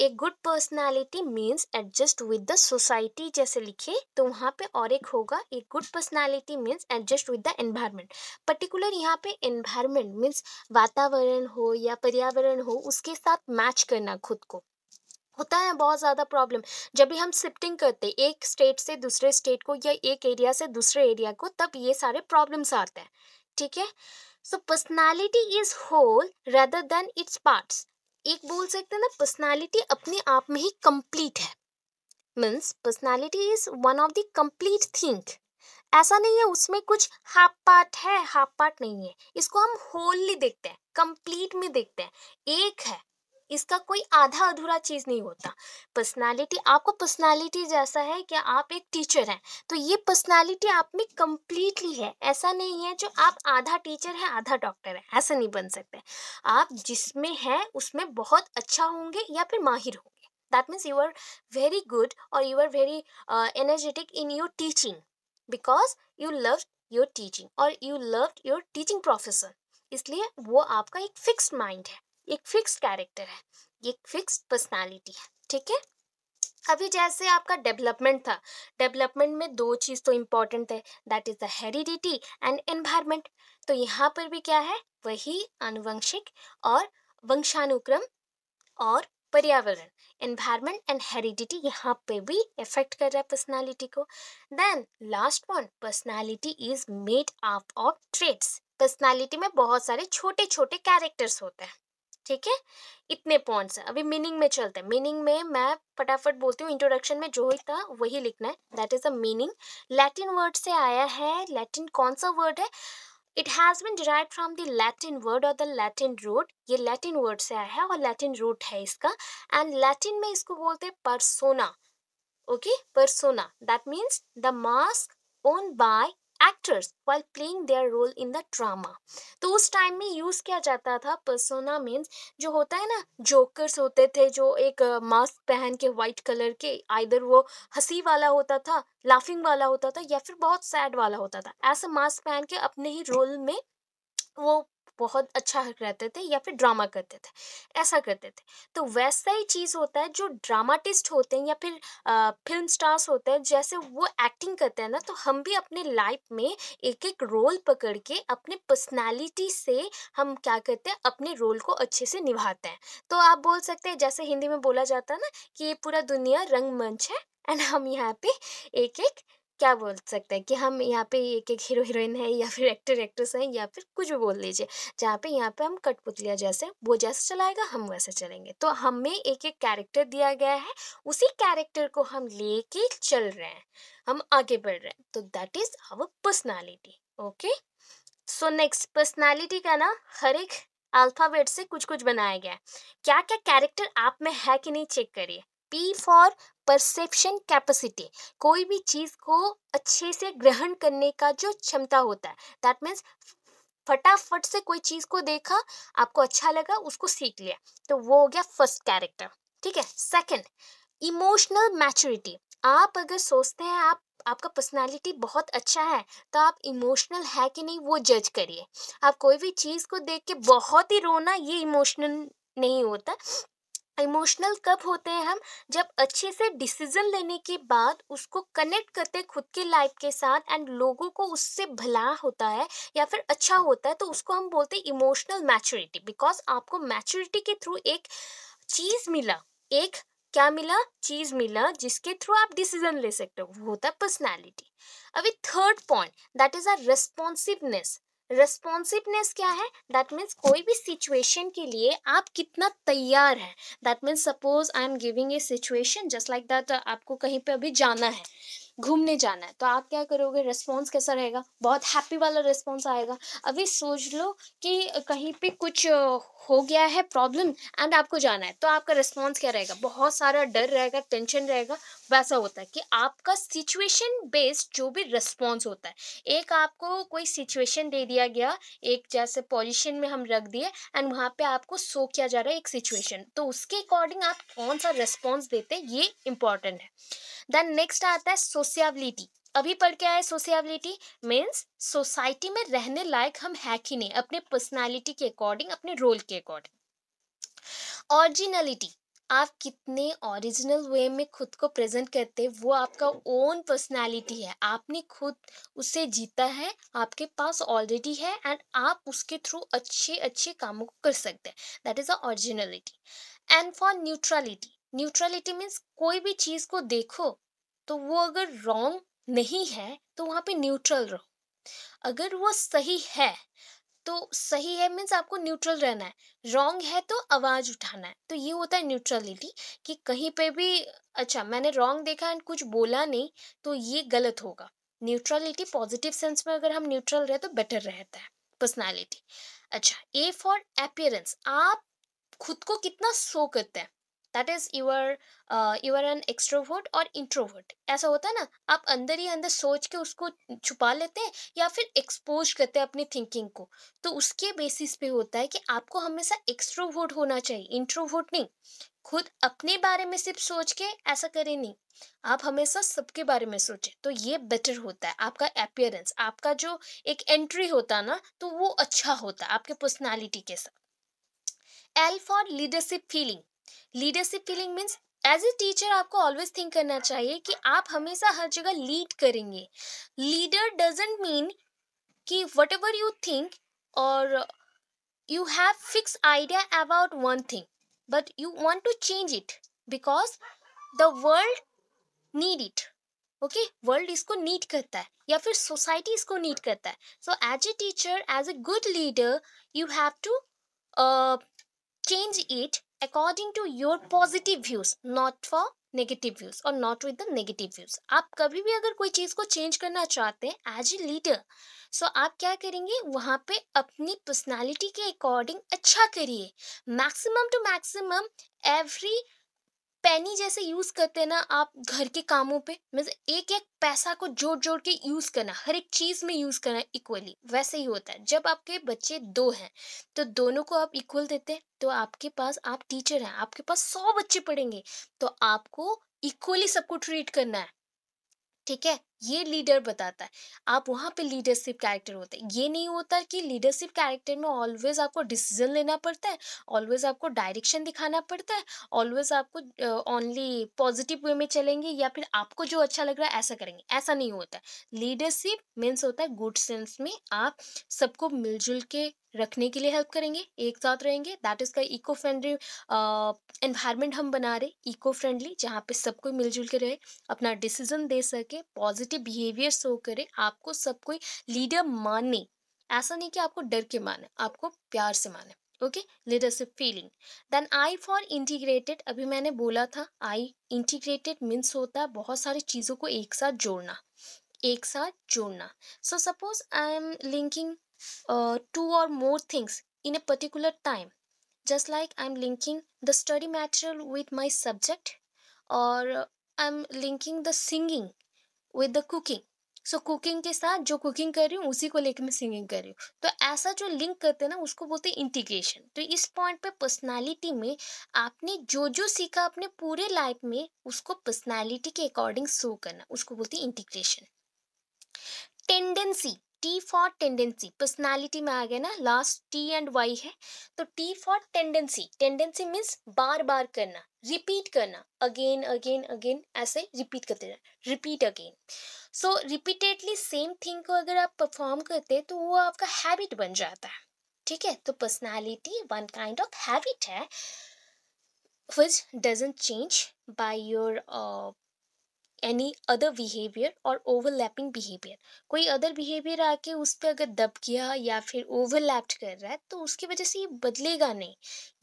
A good personality means adjust with the society जैसे लिखे तो वहाँ पे और एक होगा, a good personality means adjust with the environment particular यहाँ पे एनवायरमेंट मीन्स वातावरण हो या पर्यावरण हो, उसके साथ मैच करना खुद को। होता है बहुत ज़्यादा प्रॉब्लम। जब भी हम शिफ्टिंग करते हैं एक स्टेट से दूसरे स्टेट को या एक एरिया से दूसरे एरिया को, तब ये सारे प्रॉब्लम्स आते हैं। ठीक है? So personality is whole rather than it's parts एक बोल सकते हैं ना पर्सनालिटी अपने आप में ही कंप्लीट है। Means personality is one of the complete think ऐसा नहीं है उसमें कुछ हाफ़ पार्ट है हाफ़ पार्ट नहीं है। इसको हम होलली देखते हैं कंप्लीट में देखते हैं। एक है इसका कोई आधा अधूरा चीज़ नहीं होता। पर्सनालिटी, आपको पर्सनालिटी जैसा है कि आप एक टीचर हैं तो ये पर्सनालिटी आप में कम्प्लीटली है। ऐसा नहीं है जो आप आधा टीचर है, आधा डॉक्टर है, ऐसा नहीं बन सकते। आप जिसमें है, उसमें बहुत अच्छा होंगे या फिर माहिर होंगे। That means you are very good और you are very energetic in your teaching because you love your teaching और you love your teaching professor इसलिए वो आपका एक फिक्स्ड माइंड है। एक फिक्स्ड कैरेक्टर है एक फिक्स्ड पर्सनालिटी है, ठीक है? अभी जैसे आपका डेवलपमेंट था, डेवलपमेंट में दो चीज़ तो इंपॉर्टेंट है, that is the heredity and environment तो यहाँ पर भी क्या है? वही आनुवंशिक और वंशानुक्रम और पर्यावरण एनवायरमेंट एंड हेरिडिटी यहाँ पे भी इफ़ेक्ट कर रहा है पर्सनालिटी को। Then last one personality is made up of traits personality में बहुत सारे छोटे छोटे कैरेक्टर्स होते हैं। ठीक है? इतने पॉइंट्स हैं। अभी मीनिंग में चलते हैं। मीनिंग में मैं फटाफट बोलती हूँ इंट्रोडक्शन में जो ही था वही लिखना है। That is a meaning Latin word से आया है। लैटिन कौन सा वर्ड है? It has been derive from the Latin word और द लैटिन रूट ये लैटिन वर्ड से आया है और लैटिन रूट है इसका। एंड लैटिन में इसको बोलते हैं persona okay persona that means the mask worn by actors while playing their role in the drama तो उस टाइम में यूज़ किया जाता था पर्सोना मीन्स जो होता है ना जोकर्स होते थे, जो एक मास्क पहन के वाइट कलर के आइधर वो हँसी वाला होता था लाफिंग वाला होता था या फिर बहुत सैड वाला होता था। ऐसा मास्क पहन के अपने ही रोल में वो बहुत अच्छा रहते थे या फिर ड्रामा करते थे ऐसा करते थे। तो वैसा ही चीज़ होता है जो ड्रामाटिस्ट होते हैं या फिर आ, फ़िल्म स्टार्स होते हैं जैसे वो एक्टिंग करते हैं ना तो हम भी अपने लाइफ में एक एक रोल पकड़ के अपने पर्सनैलिटी से हम क्या करते हैं अपने रोल को अच्छे से निभाते हैं। तो आप बोल सकते हैं जैसे हिंदी में बोला जाता है ना कि ये पूरा दुनिया रंगमंच है एंड हम यहाँ पे एक एक क्या बोल सकते हैं कि हम यहाँ पे एक एक हीरो हीरोइन है या फिर एक्टर एक्ट्रेस हैं या फिर कुछ भी बोल लीजिए, जहाँ पे यहाँ पे हम कठपुतलिया जैसे, वो जैसे चलाएगा, हम वैसे चलेंगे। तो हमें एक एक कैरेक्टर दिया गया है, उसी कैरेक्टर को हम लेके चल रहे हैं, हम आगे बढ़ रहे हैं। तो that is our personality okay so next personality का ना हर एक अल्फ़ाबेट से कुछ कुछ बनाया गया है। क्या क्या कैरेक्टर आप में है कि नहीं चेक करिए। पी फॉर परसेप्शन कैपेसिटी कोई भी चीज़ को अच्छे से ग्रहण करने का जो क्षमता होता है दैट मीन्स फटाफट से कोई चीज़ को देखा, आपको अच्छा लगा, उसको सीख लिया। तो वो हो गया फ़र्स्ट कैरेक्टर ठीक है? सेकंड इमोशनल मैच्योरिटी आप अगर सोचते हैं, आप, आपका पर्सनालिटी बहुत अच्छा है तो आप इमोशनल है कि नहीं वो जज करिए। आप कोई भी चीज़ को देख के बहुत ही रोना, ये इमोशनल नहीं होता। इमोशनल कब होते हैं हम? जब अच्छे से डिसीज़न लेने के बाद उसको कनेक्ट करते खुद के लाइफ के साथ एंड लोगों को उससे भला होता है या फिर अच्छा होता है तो उसको हम बोलते हैं इमोशनल मैच्योरिटी। बिकॉज़ आपको मैच्योरिटी के थ्रू एक चीज़ मिला, एक क्या मिला? चीज़ मिला जिसके थ्रू आप डिसीज़न ले सकते हो, वो होता है पर्सनैलिटी। अभी third point, that is a responsiveness. Responsiveness क्या है? दैट मीन्स कोई भी सिचुएशन के लिए आप कितना तैयार हैं। That means suppose I am giving a situation just like that आपको कहीं पे अभी जाना है। घूमने जाना है। तो आप क्या करोगे? रिस्पॉन्स कैसा रहेगा? बहुत हैप्पी वाला रिस्पॉन्स आएगा। अभी सोच लो कि कहीं पे कुछ हो गया है प्रॉब्लम एंड आपको जाना है। तो आपका रिस्पॉन्स क्या रहेगा? बहुत सारा डर रहेगा टेंशन रहेगा। वैसा होता है कि आपका सिचुएशन बेस्ड जो भी रिस्पॉन्स होता है, एक आपको कोई सिचुएशन दे दिया गया, एक जैसे पोजिशन में हम रख दिए एंड वहाँ पे आपको सो किया जा रहा है एक सिचुएशन तो उसके अकॉर्डिंग आप कौन सा रिस्पॉन्स देते हैं? ये इंपॉर्टेंट है। देन नेक्स्ट आता है सोशियाबिलिटी अभी पढ़ के आए सोशियाबिलिटी मीन्स सोसाइटी में रहने लायक हम है कि नहीं? अपने पर्सनालिटी के अकॉर्डिंग अपने रोल के अकॉर्डिंग ऑरिजिनलिटी आप कितने ओरिजिनल वे में खुद को प्रेजेंट करते हैं, वो आपका ओन पर्सनालिटी है. आपने खुद उसे जीता है, आपके पास ऑलरेडी है एंड आप उसके थ्रू अच्छे अच्छे कामों को कर सकते हैं. That is a originality and for neutrality neutrality means कोई भी चीज़ को देखो तो वो अगर रॉन्ग नहीं है तो वहाँ पे न्यूट्रल रहो। अगर वो सही है तो सही है मीन्स आपको न्यूट्रल रहना है। रॉन्ग है तो आवाज़ उठाना है। तो ये होता है न्यूट्रलिटी कि कहीं पे भी अच्छा मैंने रॉन्ग देखा एंड कुछ बोला नहीं तो ये गलत होगा। न्यूट्रलिटी पॉजिटिव सेंस में अगर हम न्यूट्रल रहे तो बेटर रहता है पर्सनैलिटी अच्छा ए फॉर अपियरेंस आप खुद को कितना शो करते हैं? That is your your an extrovert और इंट्रोवर्ट ऐसा होता है ना, आप अंदर ही अंदर सोच के उसको छुपा लेते हैं या फिर एक्सपोज करते हैं अपनी थिंकिंग को। तो उसके बेसिस पे होता है कि आपको हमेशा एक्सट्रोवर्ट होना चाहिए। इंट्रोवर्ट नहीं, खुद अपने बारे में सिर्फ़ सोच के ऐसा करें नहीं। आप हमेशा सबके बारे में सोचें तो ये बेटर होता है आपका अपियरेंस आपका जो एक एंट्री होता ना तो वो अच्छा होता है आपके पर्सनालिटी के साथ। L for leadership feeling leadership feeling means as a teacher आपको ऑलवेज थिंक करना चाहिए कि आप हमेशा हर जगह लीड करेंगे। लीडर डजेंट मीन कि वट एवर यू थिंक और you have fix idea about one thing but you want to change it because the world need it okay world इसको नीड करता है, या फिर सोसाइटी इसको नीड करता है। So as a teacher as a good leader you have to change it according to your positive views not for negative views और not with the negative views आप कभी भी अगर कोई चीज़ को चेंज करना चाहते हैं एज ए लीडर सो आप क्या करेंगे? वहाँ पे अपनी पर्सनालिटी के अकॉर्डिंग अच्छा करिए। Maximum to maximum every penny जैसे यूज़ करते हैं ना आप घर के कामों पे मतलब एक एक पैसा को जोड़ जोड़ के यूज़ करना, हर एक चीज़ में यूज़ करना इक्वली वैसे ही होता है। जब आपके बच्चे दो हैं तो दोनों को आप इक्वल देते हैं तो आपके पास, आप टीचर हैं, आपके पास सौ बच्चे पढ़ेंगे तो आपको इक्वली सबको ट्रीट करना है, ठीक है? ये लीडर बताता है। आप वहाँ पे लीडरशिप कैरेक्टर होते हैं। ये नहीं होता कि लीडरशिप कैरेक्टर में ऑलवेज आपको डिसीज़न लेना पड़ता है, ऑलवेज आपको डायरेक्शन दिखाना पड़ता है, ऑलवेज आपको ओनली पॉजिटिव वे में चलेंगे या फिर आपको जो अच्छा लग रहा है ऐसा करेंगे। ऐसा नहीं होता लीडरशिप मीन्स होता है गुड सेंस में आप सबको मिलजुल के रखने के लिए हेल्प करेंगे, एक साथ रहेंगे। दैट इज़ का इको फ्रेंडली एनवायरनमेंट हम बना रहे इको फ्रेंडली जहाँ पे सबको मिलजुल के रहे, अपना डिसीज़न दे सके, पॉजिटिव पर्सनालिटी बिहेवियर शो करे, आपको सब कोई लीडर माने। ऐसा नहीं कि आपको डर के माने, आपको प्यार से माने okay leadership feeling then I for integrated अभी मैंने बोला था आई इंटीग्रेटेड मीन्स होता है बहुत सारी चीज़ों को एक साथ जोड़ना, एक साथ जोड़ना। So suppose I am linking two और more things in a particular time, just like i'm linking the study material with my subject, or i'm linking the singing with the cooking so cooking के साथ जो cooking कर रही हूँ, उसी को लेकर मैं सिंगिंग कर रही हूँ। तो ऐसा जो लिंक करते हैं ना, उसको बोलते हैं इंटीग्रेशन तो इस पॉइंट पे पर्सनालिटी में आपने जो जो सीखा अपने पूरे लाइफ में, उसको पर्सनालिटी के अकॉर्डिंग शो करना, उसको बोलते हैं integration tendency T for tendency personality में आ गया ना लास्ट टी एंड वाई है तो T for tendency tendency means बार बार करना रिपीट करना अगेन अगेन अगेन ऐसे रिपीट करते रहना repeat again so repeatedly same thing को अगर आप परफॉर्म करते तो वो आपका हैबिट बन जाता है ठीक है? तो personality one kind of habit है which doesn't change by uh, any other behaviour और ओवरलैपिंग बिहेवियर कोई अदर बिहेवियर आके उस पर अगर दब गया या फिर ओवरलैप्ड कर रहा है तो उसकी वजह से ये बदलेगा नहीं।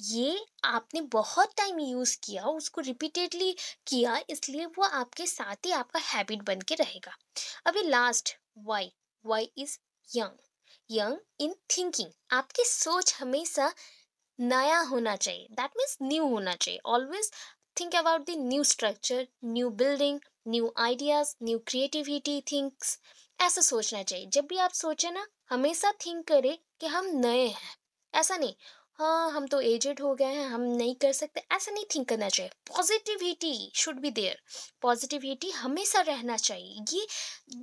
ये आपने बहुत टाइम यूज़ किया, उसको रिपीटेडली किया, इसलिए वो आपके साथ ही आपका हैबिट बन के रहेगा। अभी last Y Y is young young in thinking आपकी सोच हमेशा नया होना चाहिए। दैट मीन्स न्यू होना चाहिए। Always think about the new structure new building new ideas new creativity thinks ऐसा सोचना चाहिए। जब भी आप सोचें ना, हमेशा थिंक करें कि हम नए हैं। ऐसा नहीं हाँ हम तो एजेड हो गए हैं, हम नहीं कर सकते। ऐसा नहीं थिंक करना चाहिए। Positivity should be there positivity हमेशा रहना चाहिए। ये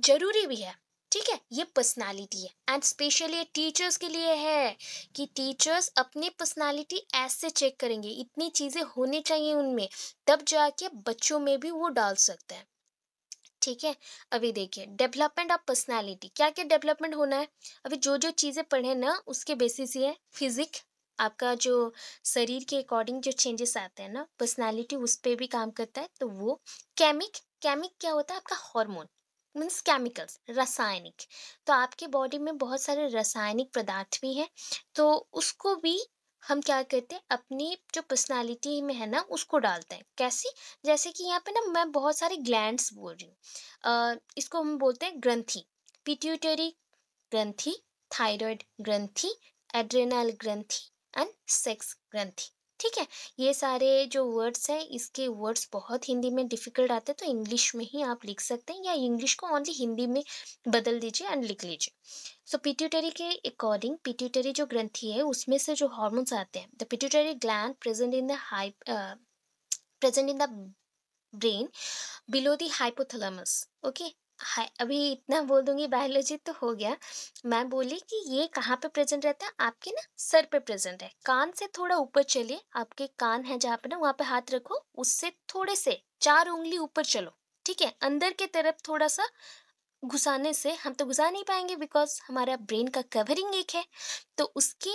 ज़रूरी भी है। ठीक है, ये पर्सनालिटी है। एंड स्पेशली टीचर्स के लिए है कि टीचर्स अपनी पर्सनालिटी ऐसे चेक करेंगे, इतनी चीज़ें होनी चाहिए उनमें, तब जाके बच्चों में भी वो डाल सकते हैं। ठीक है, अभी देखिए डेवलपमेंट ऑफ़ पर्सनालिटी क्या क्या डेवलपमेंट होना है? अभी जो जो चीज़ें पढ़े ना, उसके बेसिस ये फिजिक आपका जो शरीर के अकॉर्डिंग जो चेंजेस आते हैं ना पर्सनालिटी उस पर भी काम करता है तो वो केमिक केमिक क्या होता है? आपका हार्मोन मीन्स केमिकल्स, रासायनिक। तो आपके बॉडी में बहुत सारे रासायनिक पदार्थ भी हैं तो उसको भी हम क्या करते हैं, अपनी जो पर्सनालिटी में है ना, उसको डालते हैं। कैसी? जैसे कि यहाँ पे ना मैं बहुत सारे ग्लैंड्स बोल रही हूँ। इसको हम बोलते हैं ग्रंथि। पिट्यूटरी ग्रंथि थायराइड ग्रंथि एड्रेनल ग्रंथि एंड सेक्स ग्रंथि। ठीक है, ये सारे जो वर्ड्स हैं, इसके वर्ड्स बहुत हिंदी में डिफ़िकल्ट आते हैं तो इंग्लिश में ही आप लिख सकते हैं या इंग्लिश को ओनली हिंदी में बदल दीजिए एंड लिख लीजिए। सो पिट्यूटरी के अकॉर्डिंग पिट्यूटरी जो ग्रंथि है, उसमें से जो हॉर्मोन्स आते हैं the pituitary gland present in the high present in the brain below the hypothalamus okay hi अभी इतना बोल दूँगी बायोलॉजी तो हो गया। मैं बोली कि ये कहाँ पे प्रेजेंट रहता है? आपके ना सर पे प्रेजेंट है। कान से थोड़ा ऊपर चलिए, आपके कान है जहाँ पे ना वहाँ पे हाथ रखो, उससे थोड़े से, चार उंगली ऊपर चलो, ठीक है? अंदर के तरफ़ थोड़ा सा घुसाने से हम तो घुसा नहीं पाएँगे, बिकॉज़ हमारा ब्रेन का कवरिंग एक है। तो उसके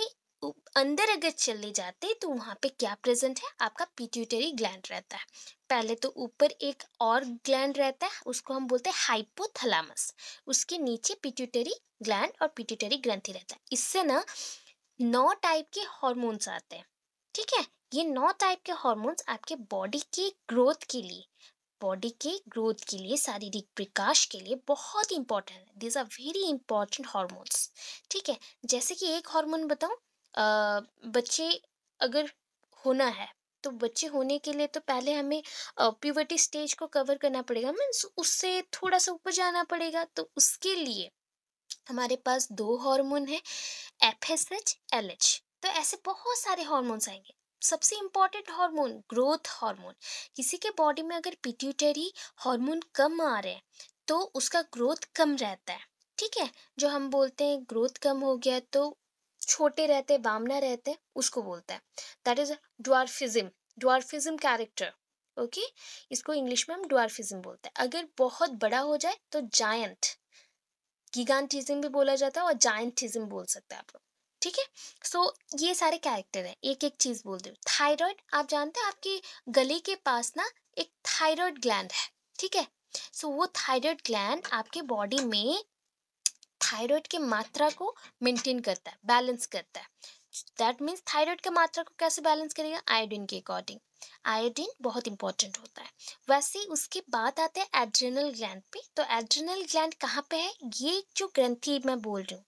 अंदर अगर चले जाते तो वहाँ पे क्या प्रेजेंट है? आपका पिट्यूटरी ग्लैंड रहता है। पहले तो ऊपर एक और ग्लैंड रहता है, उसको हम बोलते हैं हाइपोथैलेमस उसके नीचे पिट्यूटरी ग्लैंड और पिट्यूटरी ग्रंथि रहता है। इससे ना नौ टाइप के हॉर्मोन्स आते हैं। ठीक है? ये नौ टाइप के हॉर्मोन्स आपके बॉडी के ग्रोथ के लिए बॉडी के ग्रोथ के लिए, शारीरिक विकास के लिए बहुत इंपॉर्टेंट है। This are very important hormones ठीक है? जैसे कि एक हार्मोन बताऊँ बच्चे अगर होना है तो बच्चे होने के लिए तो पहले हमें प्यूबर्टी स्टेज को कवर करना पड़ेगा मीन्स उससे थोड़ा सा ऊपर जाना पड़ेगा तो उसके लिए हमारे पास दो हार्मोन है F S H L H तो ऐसे बहुत सारे हार्मोन्स आएँगे। सबसे इंपॉर्टेंट हार्मोन ग्रोथ हार्मोन किसी के बॉडी में अगर पिट्यूटरी हार्मोन कम आ रहे हैं तो उसका ग्रोथ कम रहता है। ठीक है? जो हम बोलते हैं ग्रोथ कम हो गया तो छोटे रहते बामना रहते उसको बोलता है। That is dwarfism dwarfism character okay इसको इंग्लिश में हम ड्वार्फिज्म बोलते हैं। अगर बहुत बड़ा हो जाए तो जायंट गिगांटिज्म भी बोला जाता है और जायंटिज्म बोल सकते हैं आप लोग ठीक है? सो so, ये सारे कैरेक्टर हैं एक एक चीज़ बोल दो थायराइड आप जानते हैं आपके गले के पास ना एक थायराइड ग्लैंड है ठीक है? सो so, वो थायराइड ग्लैंड आपके बॉडी में थायराइड की मात्रा को मेंटेन करता है बैलेंस करता है। दैट मीन्स थायराइड की मात्रा को कैसे बैलेंस करेगा? आयोडीन के अकॉर्डिंग आयोडीन बहुत इंपॉर्टेंट होता है। वैसे उसके बाद आते हैं एड्रेनल ग्लैंड पे। तो एड्रेनल ग्लैंड कहाँ पे है? ये जो ग्रंथि मैं बोल रही हूँ,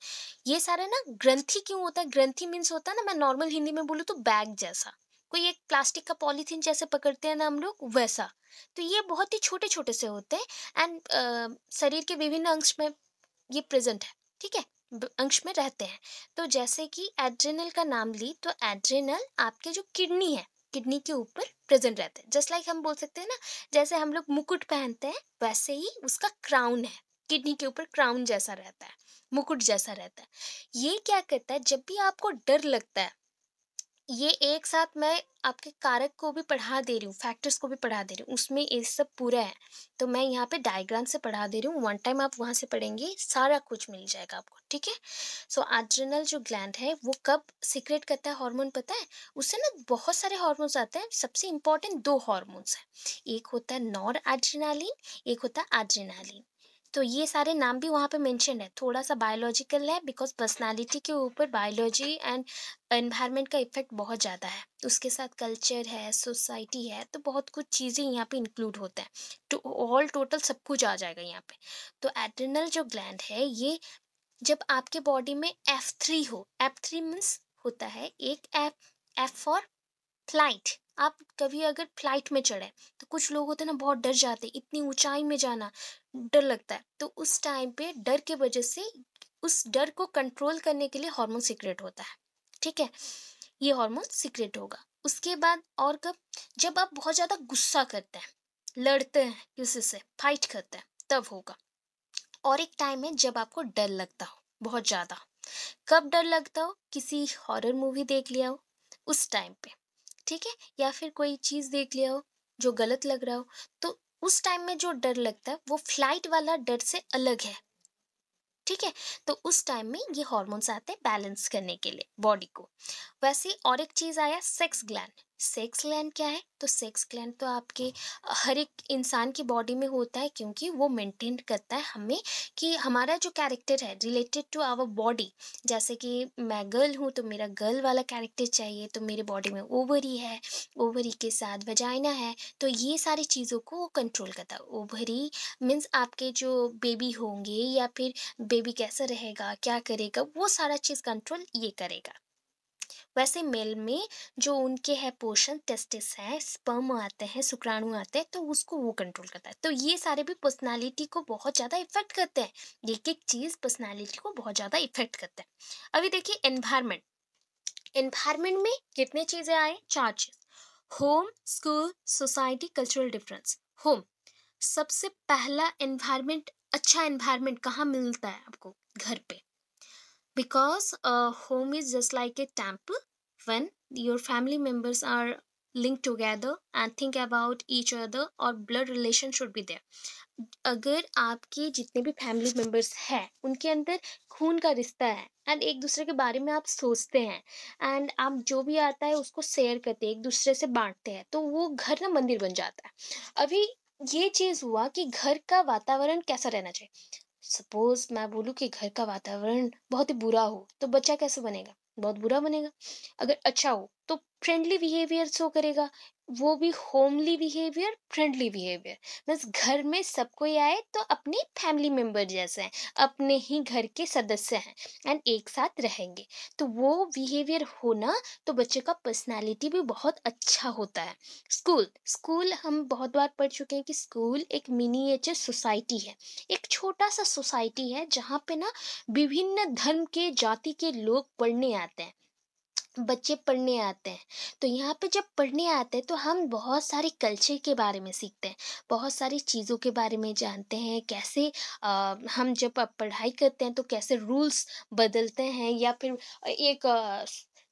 ये सारा ना ग्रंथि क्यों होता है? ग्रंथि मीन्स होता है ना, मैं नॉर्मल हिंदी में बोलूँ तो बैग जैसा। कोई एक प्लास्टिक का पॉलीथीन जैसे पकड़ते हैं ना हम लोग, वैसा। तो ये बहुत ही छोटे छोटे से होते हैं। एंड शरीर के विभिन्न अंश में ये प्रेजेंट है, ठीक है? अंश में रहते हैं। तो जैसे कि एड्रेनल का नाम ली तो एड्रेनल आपके जो किडनी है, किडनी के ऊपर प्रेजेंट रहते हैं। जस्ट लाइक हम बोल सकते हैं ना, जैसे हम लोग मुकुट पहनते हैं, वैसे ही उसका क्राउन है, किडनी के ऊपर क्राउन जैसा रहता है, मुकुट जैसा रहता है। ये क्या करता है, जब भी आपको डर लगता है ये एक साथ मैं आपके कारक को भी पढ़ा दे रही हूँ फैक्टर्स को भी पढ़ा दे रही हूँ, उसमें ये सब पूरा है। तो मैं यहाँ पे डायग्राम से पढ़ा दे रही हूँ वन टाइम आप वहाँ से पढ़ेंगे, सारा कुछ मिल जाएगा आपको, ठीक है? सो आड्रेनल जो ग्लैंड है, वो कब सीक्रेट करता है हार्मोन पता है? उससे ना बहुत सारे हार्मोन्स आते हैं, सबसे इंपॉर्टेंट दो हार्मोन्स हैं। एक होता है नॉर एड्रेनालिन एक होता है एड्रेनालिन तो ये सारे नाम भी वहाँ पे मेंशन है। थोड़ा सा बायोलॉजिकल है बिकॉज़ पर्सनालिटी के ऊपर बायोलॉजी एंड एनवायरनमेंट का इफ़ेक्ट बहुत ज़्यादा है। उसके साथ कल्चर है सोसाइटी है तो बहुत कुछ चीज़ें यहाँ पे इंक्लूड होते हैं। तो ऑल टोटल सब कुछ आ जाएगा यहाँ पे। तो एड्रिनल जो ग्लैंड है, ये जब आपके बॉडी में एफ़ थ्री हो एफ़ थ्री मीन्स होता है एक एफ़ एफ़ फॉर फ़्लाइट। आप कभी अगर फ़्लाइट में चढ़े तो कुछ लोग होते हैं ना, बहुत डर जाते हैं, इतनी ऊंचाई में जाना डर लगता है। तो उस टाइम पे डर के वजह से उस डर को कंट्रोल करने के लिए हार्मोन सीक्रेट होता है। ठीक है? ये हार्मोन सीक्रेट होगा। उसके बाद और कब? जब आप बहुत ज़्यादा गुस्सा करते हैं, लड़ते हैं किसी से फाइट करते हैं, तब होगा। और एक टाइम है जब आपको डर लगता हो, बहुत ज़्यादा। कब डर लगता हो? किसी हॉरर मूवी देख लिया हो, उस टाइम पे। ठीक है? या फिर कोई चीज़ देख लिया हो जो गलत लग रहा हो तो उस टाइम में जो डर लगता है, वो फ़्लाइट वाला डर से अलग है। ठीक है? तो उस टाइम में ये हॉर्मोन्स आते हैं बैलेंस करने के लिए बॉडी को। वैसे और एक चीज़ आया सेक्स ग्लैंड सेक्स ग्लैंड क्या है? तो सेक्स ग्लैंड तो आपके, हर एक इंसान की बॉडी में होता है क्योंकि वो मेंटेन करता है हमें कि हमारा जो कैरेक्टर है रिलेटेड टू आवर बॉडी जैसे कि मैं गर्ल हूँ तो मेरा गर्ल वाला कैरेक्टर चाहिए तो मेरे बॉडी में ओवरी है ओवरी के साथ वजाइना है तो ये सारी चीज़ों को कंट्रोल करता है। ओवरी मीन्स आपके जो बेबी होंगे या फिर बेबी कैसा रहेगा, क्या करेगा, वो सारा चीज़ कंट्रोल ये करेगा। वैसे मेल में जो उनके है पोषण टेस्टिस है, स्पर्म आते हैं, शुक्राणु आते हैं तो उसको वो कंट्रोल करता है। तो ये सारे भी पर्सनालिटी को बहुत ज़्यादा इफ़ेक्ट करते हैं। एक एक चीज़ पर्सनालिटी को बहुत ज़्यादा इफ़ेक्ट करते हैं। अभी देखिए एनवायरमेंट एनवायरमेंट में कितने चीज़ें आए? चार चीज़। Home, school, society, cultural difference. Home. सबसे पहला एनवायरमेंट अच्छा एनवायरमेंट कहाँ मिलता है आपको? घर पे। Because a home is just like a temple when your family members are linked together and think about each other or blood relation should be there अगर आपके जितने भी फैमिली मेंबर्स हैं उनके अंदर खून का रिश्ता है एंड एक दूसरे के बारे में आप सोचते हैं एंड आप जो भी आता है उसको शेयर करते हैं एक दूसरे से बांटते हैं तो वो घर ना मंदिर बन जाता है अभी ये चीज़ हुआ कि घर का वातावरण कैसा रहना चाहिए सपोज़ मैं बोलूँ कि घर का वातावरण बहुत ही बुरा हो तो बच्चा कैसे बनेगा? बहुत बुरा बनेगा? अगर अच्छा हो तो फ्रेंडली बिहेवियर शो करेगा। वो भी होमली बिहेवियर फ्रेंडली बिहेवियर बस घर में सब कोई आए तो अपने फैमिली मेंबर जैसे हैं, अपने ही घर के सदस्य हैं एंड एक साथ रहेंगे। तो वो बिहेवियर होना तो बच्चे का पर्सनालिटी भी बहुत अच्छा होता है। स्कूल स्कूल हम बहुत बार पढ़ चुके हैं कि स्कूल एक मिनिएचर सोसाइटी है। एक छोटा सा सोसाइटी है जहाँ पे ना विभिन्न धर्म के, जाति के लोग पढ़ने आते हैं। बच्चे पढ़ने आते हैं। तो यहाँ पे जब पढ़ने आते हैं तो हम बहुत सारे कल्चर के बारे में सीखते हैं। बहुत सारी चीज़ों के बारे में जानते हैं कैसे आ, हम जब पढ़ाई करते हैं तो कैसे रूल्स बदलते हैं या फिर एक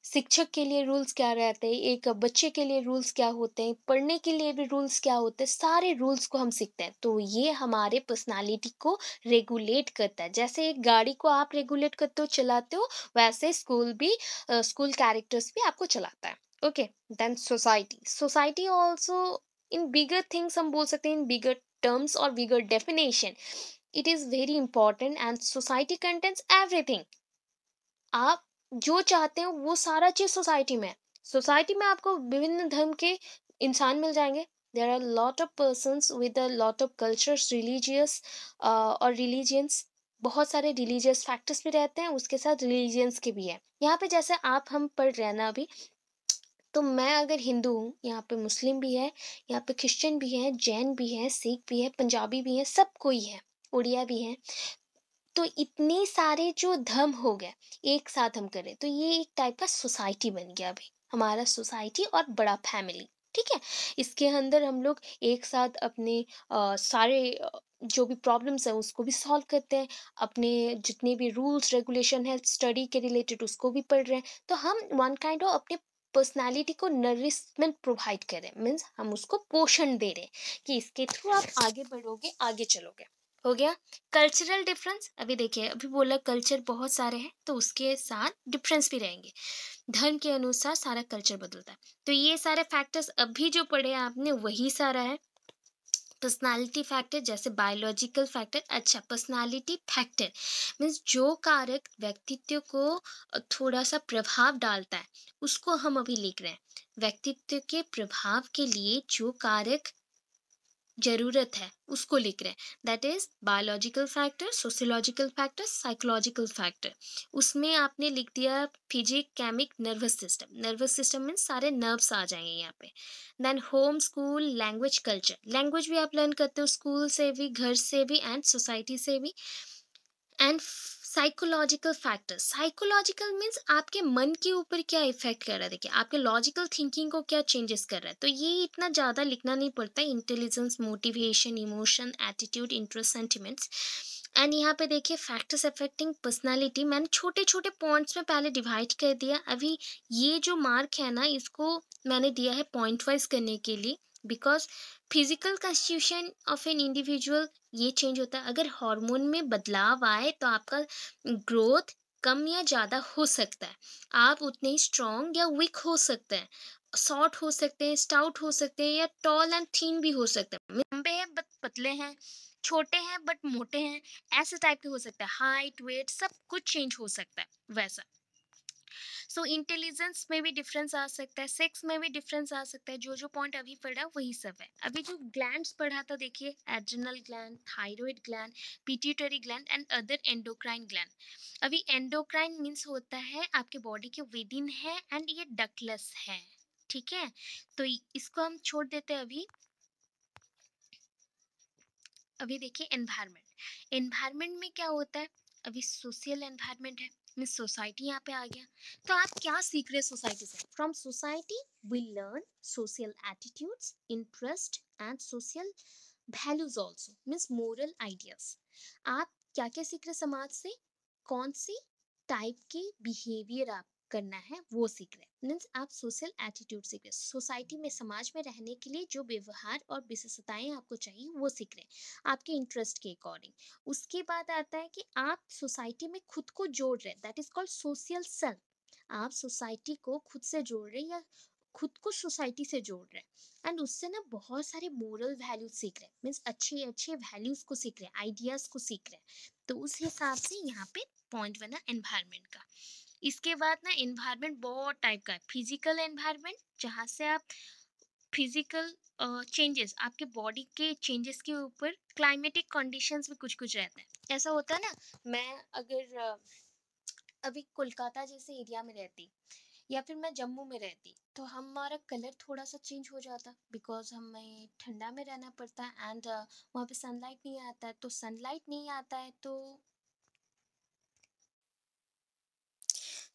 शिक्षक के लिए रूल्स क्या रहते हैं? एक बच्चे के लिए रूल्स क्या होते हैं? पढ़ने के लिए भी रूल्स क्या होते हैं? सारे रूल्स को हम सीखते हैं। तो ये हमारे पर्सनालिटी को रेगुलेट करता है। जैसे एक गाड़ी को आप रेगुलेट करते हो, चलाते हो, वैसे स्कूल भी स्कूल कैरेक्टर्स भी आपको चलाता है। Okay then society society also in bigger things हम बोल सकते हैं इन बिगर टर्म्स और bigger definition it is very important and society contents everything आप जो चाहते हैं, वो सारा चीज़ सोसाइटी में है। सोसाइटी में आपको विभिन्न धर्म के इंसान मिल जाएँगे। There are lot of persons with a lot of cultures religious और रिलीजियंस बहुत सारे रिलीजियस फैक्टर्स भी रहते हैं, उसके साथ रिलीजियंस के भी है। यहाँ पे जैसे आप, हम पढ़ रहे हैं ना अभी तो मैं अगर हिंदू हूँ, यहाँ पे मुस्लिम भी है, यहाँ पे क्रिश्चियन भी है, जैन भी है, सिख भी है, पंजाबी भी है, सब कोई है, उड़िया भी है तो इतने सारे जो धर्म हो गए एक साथ हम करें तो ये एक टाइप का सोसाइटी बन गया अभी हमारा सोसाइटी और बड़ा फैमिली ठीक है? इसके अंदर हम लोग एक साथ अपने आ, सारे जो भी प्रॉब्लम्स हैं उसको भी सॉल्व करते हैं अपने जितने भी रूल्स रेगुलेशन है स्टडी के रिलेटेड उसको भी पढ़ रहे हैं तो हम वन काइंड ऑफ़ अपने पर्सनालिटी को नरिशमेंट प्रोवाइड करें मीन्स हम उसको पोषण दे रहे हैं कि इसके थ्रू आप आगे बढ़ोगे आगे चलोगे। हो गया। कल्चरल डिफरेंस, अभी देखिए, अभी बोला कल्चर बहुत सारे हैं तो उसके साथ डिफरेंस भी रहेंगे। धर्म के अनुसार सारा कल्चर बदलता है। तो ये सारे फैक्टर्स अभी जो पढ़े आपने, वही सारा है। पर्सनालिटी फैक्टर जैसे बायोलॉजिकल फैक्टर अच्छा पर्सनालिटी फैक्टर मीन्स जो कारक व्यक्तित्व को थोड़ा सा प्रभाव डालता है, उसको हम अभी लिख रहे हैं। व्यक्तित्व के प्रभाव के लिए जो कारक ज़रूरत है, उसको लिख रहे हैं। That is biological factor sociological factor psychological factor उसमें आपने लिख दिया फिजिक केमिक नर्वस सिस्टम नर्वस सिस्टम में सारे नर्व्स आ जाएँगे यहाँ पे। Then home school language culture language भी आप लर्न करते हो स्कूल से भी, घर से भी एंड सोसाइटी से भी। And psychological factors psychological means आपके मन के ऊपर क्या इफ़ेक्ट कर रहा है? देखिए, आपके लॉजिकल थिंकिंग को क्या चेंजेस कर रहा है? तो ये इतना ज़्यादा लिखना नहीं पड़ता intelligence motivation emotion attitude interest sentiments and यहाँ पे देखिए फैक्टर्स अफेक्टिंग पर्सनालिटी मैंने छोटे छोटे पॉइंट्स में पहले डिवाइड कर दिया। अभी ये जो मार्क है ना, इसको मैंने दिया है पॉइंट वाइज करने के लिए। Because physical constitution of an individual ये चेंज होता है। अगर हार्मोन में बदलाव आए तो आपका ग्रोथ कम या ज़्यादा हो सकता है। आप उतने ही स्ट्रॉन्ग या वीक हो सकते हैं। शॉर्ट हो सकते हैं स्टाउट हो सकते हैं या टॉल एंड थीन भी हो सकते हैं। लंबे हैं बट पतले हैं, छोटे हैं बट मोटे हैं, ऐसे टाइप के हो सकते हैं। हाइट वेट सब कुछ चेंज हो सकता है, वैसा। सो इंटेलिजेंस में भी डिफरेंस आ सकता है सेक्स में भी डिफरेंस आ सकता है जो जो पॉइंट अभी पढ़ा वही सब है। अभी जो ग्लैंड्स पढ़ा था, देखिए adrenal gland thyroid gland pituitary gland and other endocrine gland अभी एंडोक्राइन मीन्स होता है, आपके बॉडी के विद इन है एंड ये डकलेस है, ठीक है? तो इसको हम छोड़ देते हैं अभी। अभी देखिए एनवायरमेंट एनवायरमेंट में क्या होता है? अभी सोशल एनवायरमेंट है। मिस सोसाइटी यहाँ पे आ गया। तो आप क्या सीख रहे सोसाइटी से? From society we learn social attitudes interest and social values also means moral ideas आप क्या क्या सीख रहे समाज से? कौन सी टाइप के बिहेवियर आप करना है, वो सीख रहे मीन्स आप सोशल एटीट्यूड सीख रहे सोसाइटी में, समाज में रहने के लिए जो व्यवहार और विशेषताएँ आपको चाहिए, वो सीख रहे आपके इंटरेस्ट के अकॉर्डिंग उसके बाद आता है कि आप सोसाइटी में खुद को जोड़ रहे that is called social self आप सोसाइटी को खुद से जोड़ रहे या खुद को सोसाइटी से जोड़ रहे हैं। एंड उससे ना बहुत सारे मोरल वैल्यूज़ सीख रहे हैं। मीन्स अच्छे अच्छे वैल्यूज़ को सीख रहे हैं आइडियाज़ को सीख रहे हैं। तो उस हिसाब से यहाँ पे पॉइंट बना एनवायरमेंट का। इसके बाद ना इन्वायरमेंट बहुत टाइप का है। फ़िज़िकल एनवायरमेंट जहाँ से आप फ़िज़िकल चेंजेस uh, आपके बॉडी के चेंजेस के ऊपर क्लाइमेटिक कंडीशंस में कुछ कुछ रहता है। ऐसा होता है ना मैं अगर uh, अभी कोलकाता जैसे एरिया में रहती या फिर मैं जम्मू में रहती तो हमारा कलर थोड़ा सा चेंज हो जाता बिकॉज़ हमें ठंडा में रहना पड़ता है एंड uh, वहाँ पे सनलाइट नहीं आता है तो सनलाइट नहीं आता है तो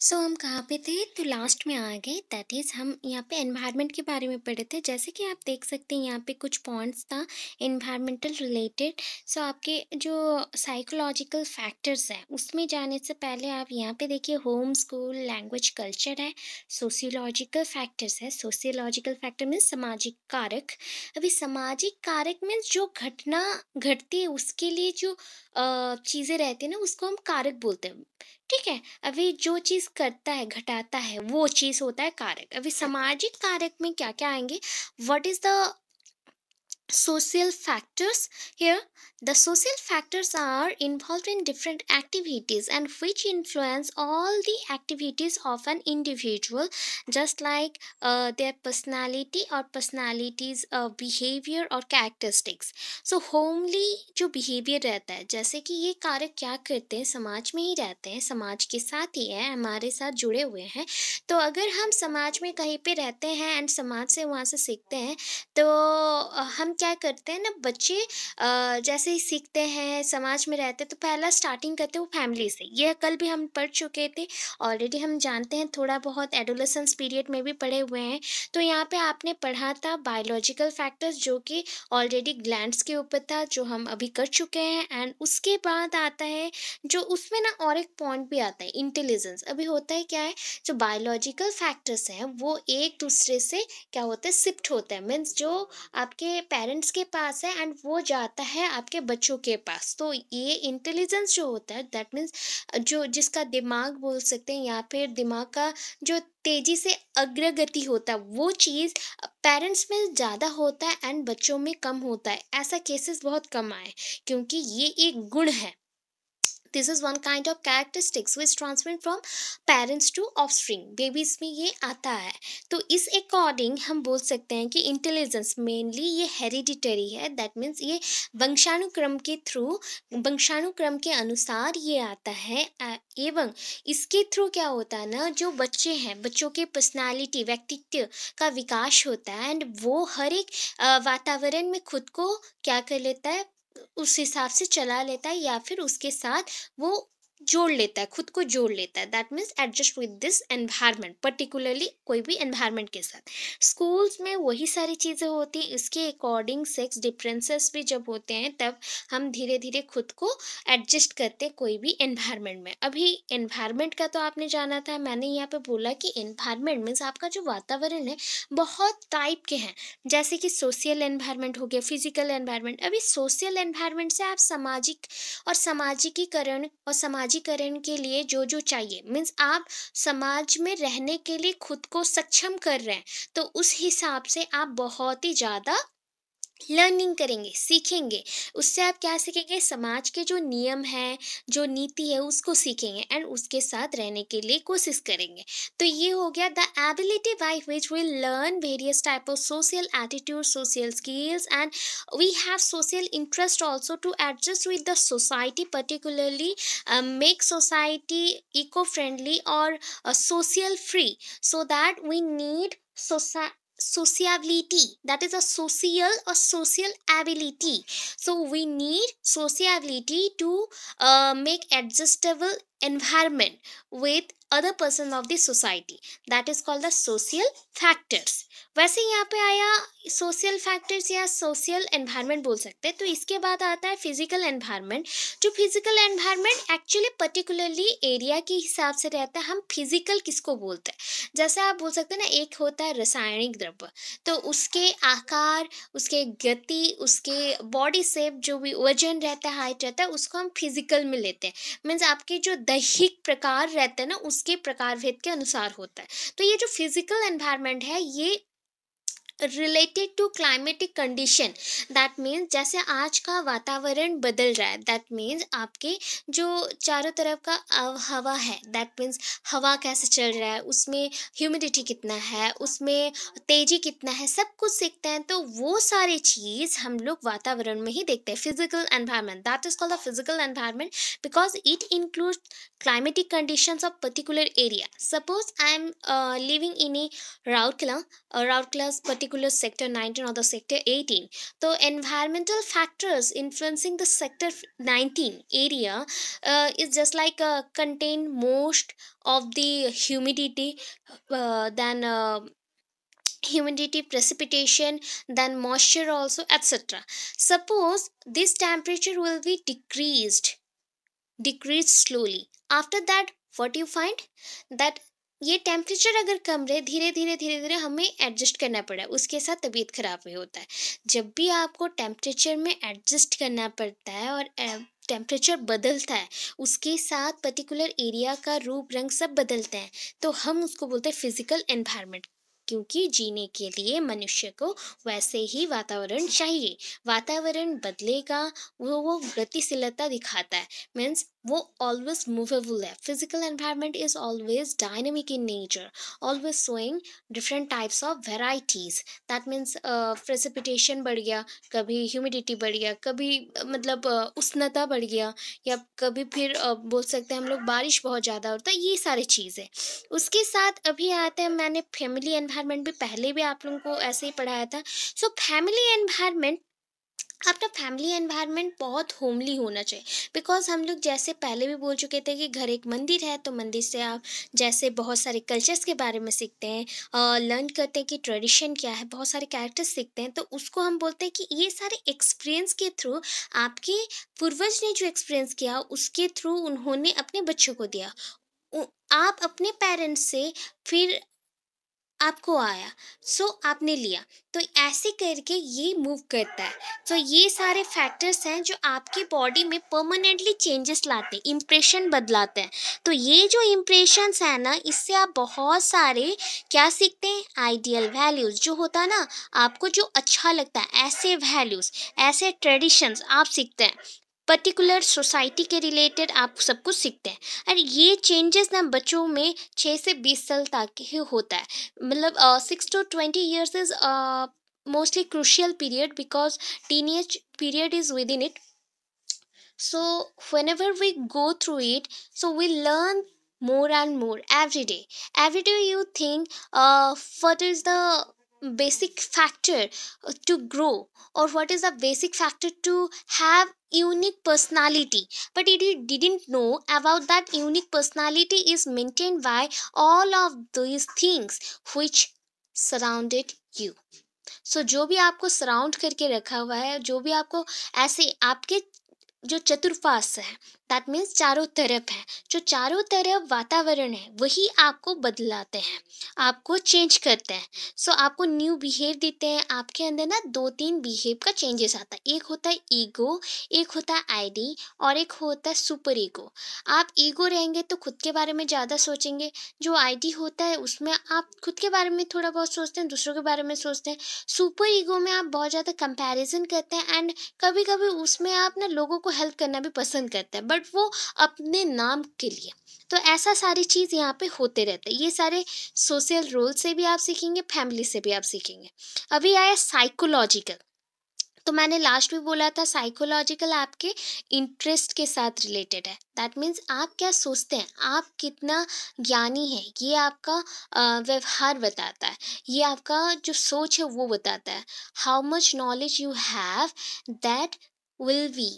सो so, हम कहाँ पे थे? तो लास्ट में आ गए। दैट इज़ हम यहाँ पे एनवायरनमेंट के बारे में पढ़े थे। जैसे कि आप देख सकते हैं यहाँ पे कुछ पॉइंट्स था एनवायरमेंटल रिलेटेड सो आपके जो साइकोलॉजिकल फैक्टर्स हैं उसमें जाने से पहले आप यहाँ पे देखिए होम स्कूल लैंग्वेज कल्चर है। सोशियोलॉजिकल फैक्टर्स है। सोशियोलॉजिकल फैक्टर मीन्स सामाजिक कारक। अभी सामाजिक कारक मीन्स जो घटना घटती है उसके लिए जो चीज़ें रहती है ना उसको हम कारक बोलते हैं। ठीक है, अभी जो चीज़ करता है, घटाता है, वो चीज़ होता है कारक। अभी सामाजिक कारक में क्या क्या आएँगे? What is the social factors here the social factors are involved in different activities and which influence all the activities of an individual just like uh, their personality or personalities uh, behavior or characteristics so homely जो behavior रहता है जैसे कि ये कार्य क्या करते हैं समाज में ही रहते हैं समाज के साथ ही है हमारे साथ जुड़े हुए हैं तो अगर हम समाज में कहीं पे रहते हैं एंड समाज से वहाँ से सीखते हैं तो हम क्या करते हैं ना, बच्चे जैसे ही सीखते हैं, समाज में रहते हैं तो पहला स्टार्टिंग करते हैं वो फैमिली से। ये कल भी हम पढ़ चुके थे ऑलरेडी हम जानते हैं, थोड़ा बहुत एडोलेसेंस पीरियड में भी पढ़े हुए हैं। तो यहाँ पे आपने पढ़ा था बायोलॉजिकल फैक्टर्स जो कि ऑलरेडी ग्लैंड्स के ऊपर था, जो हम अभी कर चुके हैं। एंड उसके बाद आता है, जो उसमें ना और एक पॉइंट भी आता है इंटेलिजेंस अभी होता है क्या है, जो बायोलॉजिकल फैक्टर्स हैं, वो एक दूसरे से क्या होता है शिफ्ट होता है। मीन्स जो आपके पेरेंट्स के पास है एंड वो जाता है आपके बच्चों के पास। तो ये इंटेलिजेंस जो होता है दैट मीन्स जो जिसका दिमाग बोल सकते हैं या फिर दिमाग का जो तेज़ी से अग्रगति होता है, वो चीज़ पेरेंट्स में ज़्यादा होता है एंड बच्चों में कम होता है। ऐसा केसेस बहुत कम आए क्योंकि ये एक गुण है। This is one kind of characteristics which transmit from parents to offspring babies में ये आता है। तो इस अकॉर्डिंग हम बोल सकते हैं कि इंटेलिजेंस मेनली ये हेरिडिटरी है। दैट मीन्स ये वंशानुक्रम के थ्रू वंशानुक्रम के अनुसार ये आता है। एवं इसके थ्रू क्या होता है ना? जो बच्चे हैं, बच्चों के पर्सनालिटी व्यक्तित्व का विकास होता है। एंड वो हर एक वातावरण में खुद को क्या कर लेता है? उस हिसाब से चला लेता है या फिर उसके साथ वो जोड़ लेता है, खुद को जोड़ लेता है। That means adjust with this environment particularly कोई भी एनवायरनमेंट के साथ। स्कूल्स में वही सारी चीज़ें होती हैं, इसके अकॉर्डिंग सेक्स डिफरेंसेस भी जब होते हैं, तब हम धीरे धीरे खुद को एडजस्ट करते हैं कोई भी एनवायरनमेंट में। अभी एनवायरनमेंट का तो आपने जाना था, मैंने यहाँ पे बोला कि एनवायरनमेंट मीन्स आपका जो वातावरण है, बहुत टाइप के हैं। जैसे कि सोशल एनवायरनमेंट हो गया फ़िज़िकल एनवायरनमेंट अभी सोशल एनवायरनमेंट से आप सामाजिक और सामाजिकीकरण और समाज समाजीकरण के लिए जो जो चाहिए। मीन्स आप समाज में रहने के लिए खुद को सक्षम कर रहे हैं तो उस हिसाब से आप बहुत ही ज़्यादा लर्निंग करेंगे, सीखेंगे। उससे आप क्या सीखेंगे? समाज के जो नियम है, जो नीति है, उसको सीखेंगे एंड उसके साथ रहने के लिए कोशिश करेंगे। तो ये हो गया the ability by which will learn various type of social attitude social skills and we have social interest also to adjust with the society particularly make society eco friendly और social free so that we need society sociability. That is a social or social ability. So we need sociability to uh, make adjustable environment with other person of the society. That is called the social factors वैसे यहाँ पे आया social factors या social environment बोल सकते हैं। तो इसके बाद आता है फ़िज़िकल एनवायरनमेंट जो physical environment actually particularly area के हिसाब से रहता है, हम फ़िज़िकल किसको बोलते हैं? जैसे आप बोल सकते हैं ना, एक होता है रासायनिक द्रव्य। तो उसके आकार, उसके गति, उसके बॉडी शेप जो भी वज़न रहता है हाइट रहता है, उसको हम फ़िज़िकल में लेते हैं। मीन्स आपके जो दैहिक प्रकार रहते हैं ना, उसके प्रकार भेद के अनुसार होता है। तो ये जो फ़िज़िकल एनवायरनमेंट है, ये related to climatic condition that means जैसे आज का वातावरण बदल रहा है दैट मीन्स आपके जो चारों तरफ़ का हवा है दैट मीन्स हवा कैसे चल रहा है उसमें ह्यूमिडिटी कितना है उसमें तेज़ी कितना है सब कुछ सीखते हैं तो वो सारी चीज़ हम लोग वातावरण में ही देखते हैं physical environment that is called the physical environment because it include climatic conditions of particular area suppose I am living in a raurkela uh, raurkela's particular sector 19 or the sector 18 so environmental factors influencing the sector 19 area uh, is just like uh, contain most of the humidity uh, than uh, humidity precipitation then moisture also etc suppose this temperature will be decreased decreased slowly. After that what you find? That ये temperature अगर कम रहे, धीरे धीरे धीरे धीरे हमें adjust करना पड़ा। उसके साथ तबीयत खराब भी होता है। जब भी आपको टेम्परेचर में एडजस्ट करना पड़ता है और टेम्परेचर बदलता है, उसके साथ पर्टिकुलर एरिया का रूप, रंग सब बदलते हैं तो हम उसको बोलते हैं फ़िज़िकल एनवायरनमेंट क्योंकि जीने के लिए मनुष्य को वैसे ही वातावरण चाहिए। वातावरण बदलेगा, वो वो गतिशीलता दिखाता है। मीन्स वो ऑलवेज मूवेबल है। Physical environment is always dynamic in nature always showing different types of varieties that means precipitation बढ़ गया, कभी ह्यूमिडिटी बढ़ गया, कभी मतलब उष्णता बढ़ गया, या कभी फिर बोल सकते हैं हम लोग बारिश बहुत ज़्यादा होता है, ये सारी चीज़ें। उसके साथ अभी आते हैं, मैंने फैमिली एनवायरनमेंट भी पहले भी आप लोगों को ऐसे ही पढ़ाया था। सो फैमिली एनवायरनमेंट अपना फैमिली एनवायरनमेंट बहुत होमली होना चाहिए। बिकॉज़ हम लोग जैसे पहले भी बोल चुके थे कि घर एक मंदिर है तो मंदिर से आप जैसे बहुत सारे कल्चर्स के बारे में सीखते हैं लर्न करते हैं कि ट्रेडिशन क्या है, बहुत सारे कैरेक्टर्स सीखते हैं तो उसको हम बोलते हैं कि ये सारे एक्सपीरियंस के थ्रू आपके पूर्वज ने जो एक्सपीरियंस किया, उसके थ्रू उन्होंने अपने बच्चों को दिया। आप अपने पेरेंट्स से फिर आपको आया, सो आपने लिया। तो ऐसे करके ये मूव करता है। तो ये सारे फैक्टर्स हैं जो आपकी बॉडी में परमानेंटली चेंजेस लाते हैं इम्प्रेशन बदलाते हैं। तो ये जो इम्प्रेशंस हैं ना, इससे आप बहुत सारे क्या सीखते हैं? आइडियल वैल्यूज़ जो होता है ना, आपको जो अच्छा लगता है, ऐसे वैल्यूज़ ऐसे ट्रेडिशंस आप सीखते हैं। पर्टिकुलर सोसाइटी के रिलेटेड आप सब कुछ सीखते हैं। और ये चेंजेस ना बच्चों में छः से बीस साल तक ही होता है। मतलब six to twenty years is mostly crucial period because teenage period is within it so whenever we go through it so we learn more and more every day. Every day you think uh, what is the basic factor uh, to grow or what is the basic factor to have unique personality but it didn't know about that unique personality is maintained by all of these things which surrounded you so जो भी आपको surround करके रखा हुआ है जो भी आपको ऐसे आपके जो चतुर्पास है दैट मीन्स चारों तरफ़ है। जो चारों तरफ़ वातावरण है वही आपको बदलाते हैं। आपको चेंज करते हैं। सो so, आपको न्यू बिहेव देते हैं। आपके अंदर ना दो तीन बिहेव का चेंजेस आता है। एक होता है ईगो एक होता है आईडी और एक होता है सुपर ईगो आप ईगो रहेंगे तो खुद के बारे में ज़्यादा सोचेंगे। जो आईडी होता है उसमें आप खुद के बारे में थोड़ा बहुत सोचते हैं दूसरों के बारे में सोचते हैं। सुपर ईगो में आप बहुत ज़्यादा कंपैरिजन करते हैं एंड कभी कभी उसमें आप ना लोगों को हेल्प करना भी पसंद करते हैं। बट वो अपने नाम के लिए। तो ऐसा सारी चीज़ यहाँ पे होते रहते हैं। ये सारे सोशल रोल से भी आप सीखेंगे फैमिली से भी आप सीखेंगे। अभी आया साइकोलॉजिकल तो मैंने लास्ट भी बोला था साइकोलॉजिकल आपके इंटरेस्ट के साथ रिलेटेड है। दैट मीन्स आप क्या सोचते हैं? आप कितना ज्ञानी है? ये आपका व्यवहार बताता है। ये आपका जो सोच है वो बताता है। How much knowledge you have that will be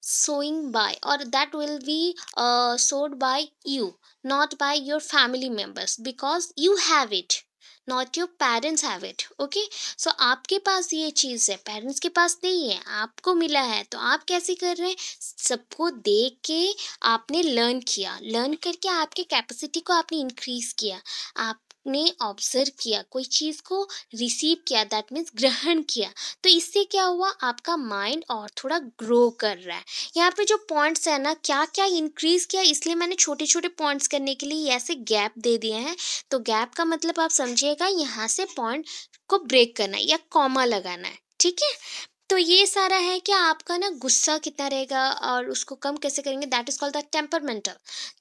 sewing by or that will be uh, sewed by you not by your family members because you have it not your parents have it okay so आपके पास ये चीज़ है parents के पास नहीं है आपको मिला है तो आप कैसे कर रहे हैं? सबको देख के आपने लर्न किया लर्न करके आपके कैपेसिटी को आपने इंक्रीज किया। आप ने ऑब्ज़र्व किया, कोई चीज़ को रिसीव किया दैट मीन्स ग्रहण किया। तो इससे क्या हुआ? आपका माइंड और थोड़ा ग्रो कर रहा है। यहाँ पे जो पॉइंट्स है ना क्या क्या इंक्रीज किया? इसलिए मैंने छोटे छोटे पॉइंट्स करने के लिए ऐसे गैप दे दिए हैं। तो गैप का मतलब आप समझिएगा, यहाँ से पॉइंट को ब्रेक करना है या कॉमा लगाना है, ठीक है? तो ये सारा है कि आपका ना गुस्सा कितना रहेगा और उसको कम कैसे करेंगे? That is called the temperamental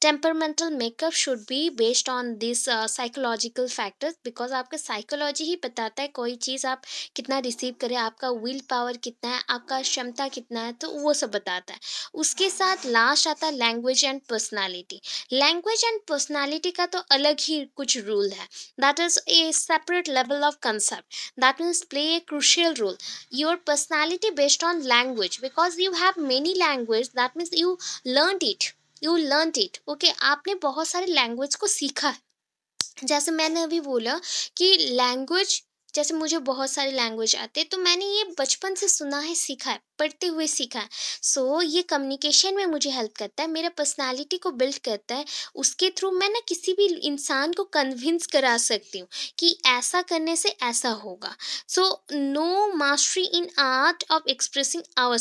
temperamental makeup should be based on this psychological factors because आपका साइकोलॉजी ही बताता है कोई चीज़ आप कितना रिसीव करें, आपका विल पावर कितना है, आपका क्षमता कितना है तो वो सब बताता है। उसके साथ लास्ट आता है language and personality language and personality का तो अलग ही कुछ रूल है। That is a separate level of concept that means play a crucial role your personality personality based on language because you have many language that means you learned it you learned it okay आपने बहुत सारे language को सीखा है जैसे मैंने अभी बोला कि लैंग्वेज जैसे मुझे बहुत सारे लैंग्वेज आते हैं तो मैंने ये बचपन से सुना है सीखा है पढ़ते हुए सीखा। सो so, ये कम्युनिकेशन में मुझे हेल्प करता है मेरा पर्सनालिटी को बिल्ड करता है उसके थ्रू मैं ना किसी भी इंसान को कन्विंस करा सकती हूँ कि ऐसा करने से ऐसा होगा। So no mastery in art of expressing our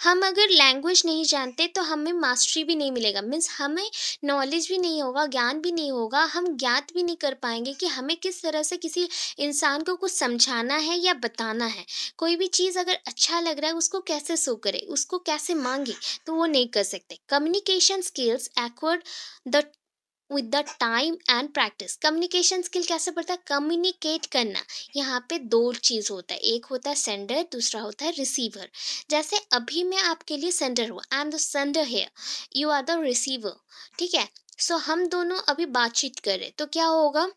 हम अगर लैंग्वेज नहीं जानते तो हमें मास्टरी भी नहीं मिलेगा। मीन्स हमें नॉलेज भी नहीं होगा ज्ञान भी नहीं होगा हम ज्ञात भी नहीं कर पाएँगे कि हमें किस तरह से किसी इंसान को कुछ समझाना है या बताना है। कोई भी चीज़ अगर अच्छा लग रहा है उसको कैसे शो करे उसको कैसे मांगे तो वो नहीं कर सकते। Communication skills acquired the with the time and practice communication skill कैसे बढ़ता है? कम्युनिकेट करना। यहाँ पे दो चीज़ होता है। एक होता है सेंडर दूसरा होता है रिसीवर जैसे अभी मैं आपके लिए सेंडर हुआ I am the sender here you are the receiver ठीक है? सो so, हम दोनों अभी बातचीत कर तो क्या होगा?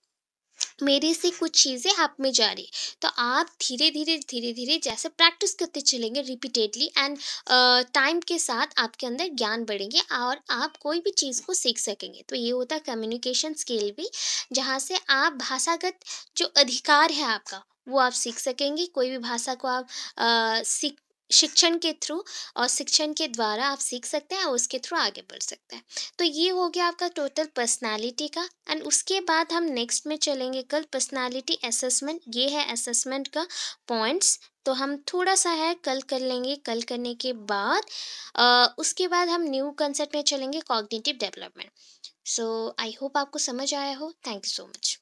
मेरे से कुछ चीज़ें आप में जा रही तो आप धीरे धीरे धीरे धीरे जैसे प्रैक्टिस करते चलेंगे रिपीटेडली एंड टाइम के साथ आपके अंदर ज्ञान बढ़ेंगे और आप कोई भी चीज़ को सीख सकेंगे। तो ये होता है कम्युनिकेशन स्किल भी जहाँ से आप भाषागत जो अधिकार है आपका वो आप सीख सकेंगे। कोई भी भाषा को आप आ, सीख शिक्षण के थ्रू और शिक्षण के द्वारा आप सीख सकते हैं और उसके थ्रू आगे बढ़ सकते हैं। तो ये हो गया आपका टोटल पर्सनालिटी का। एंड उसके बाद हम नेक्स्ट में चलेंगे कल पर्सनालिटी असेसमेंट ये है असेसमेंट का पॉइंट्स तो हम थोड़ा सा है कल कर लेंगे। कल करने के बाद आ, उसके बाद हम न्यू कंसेप्ट में चलेंगे cognitive development so I hope आपको समझ आया हो। Thank you so much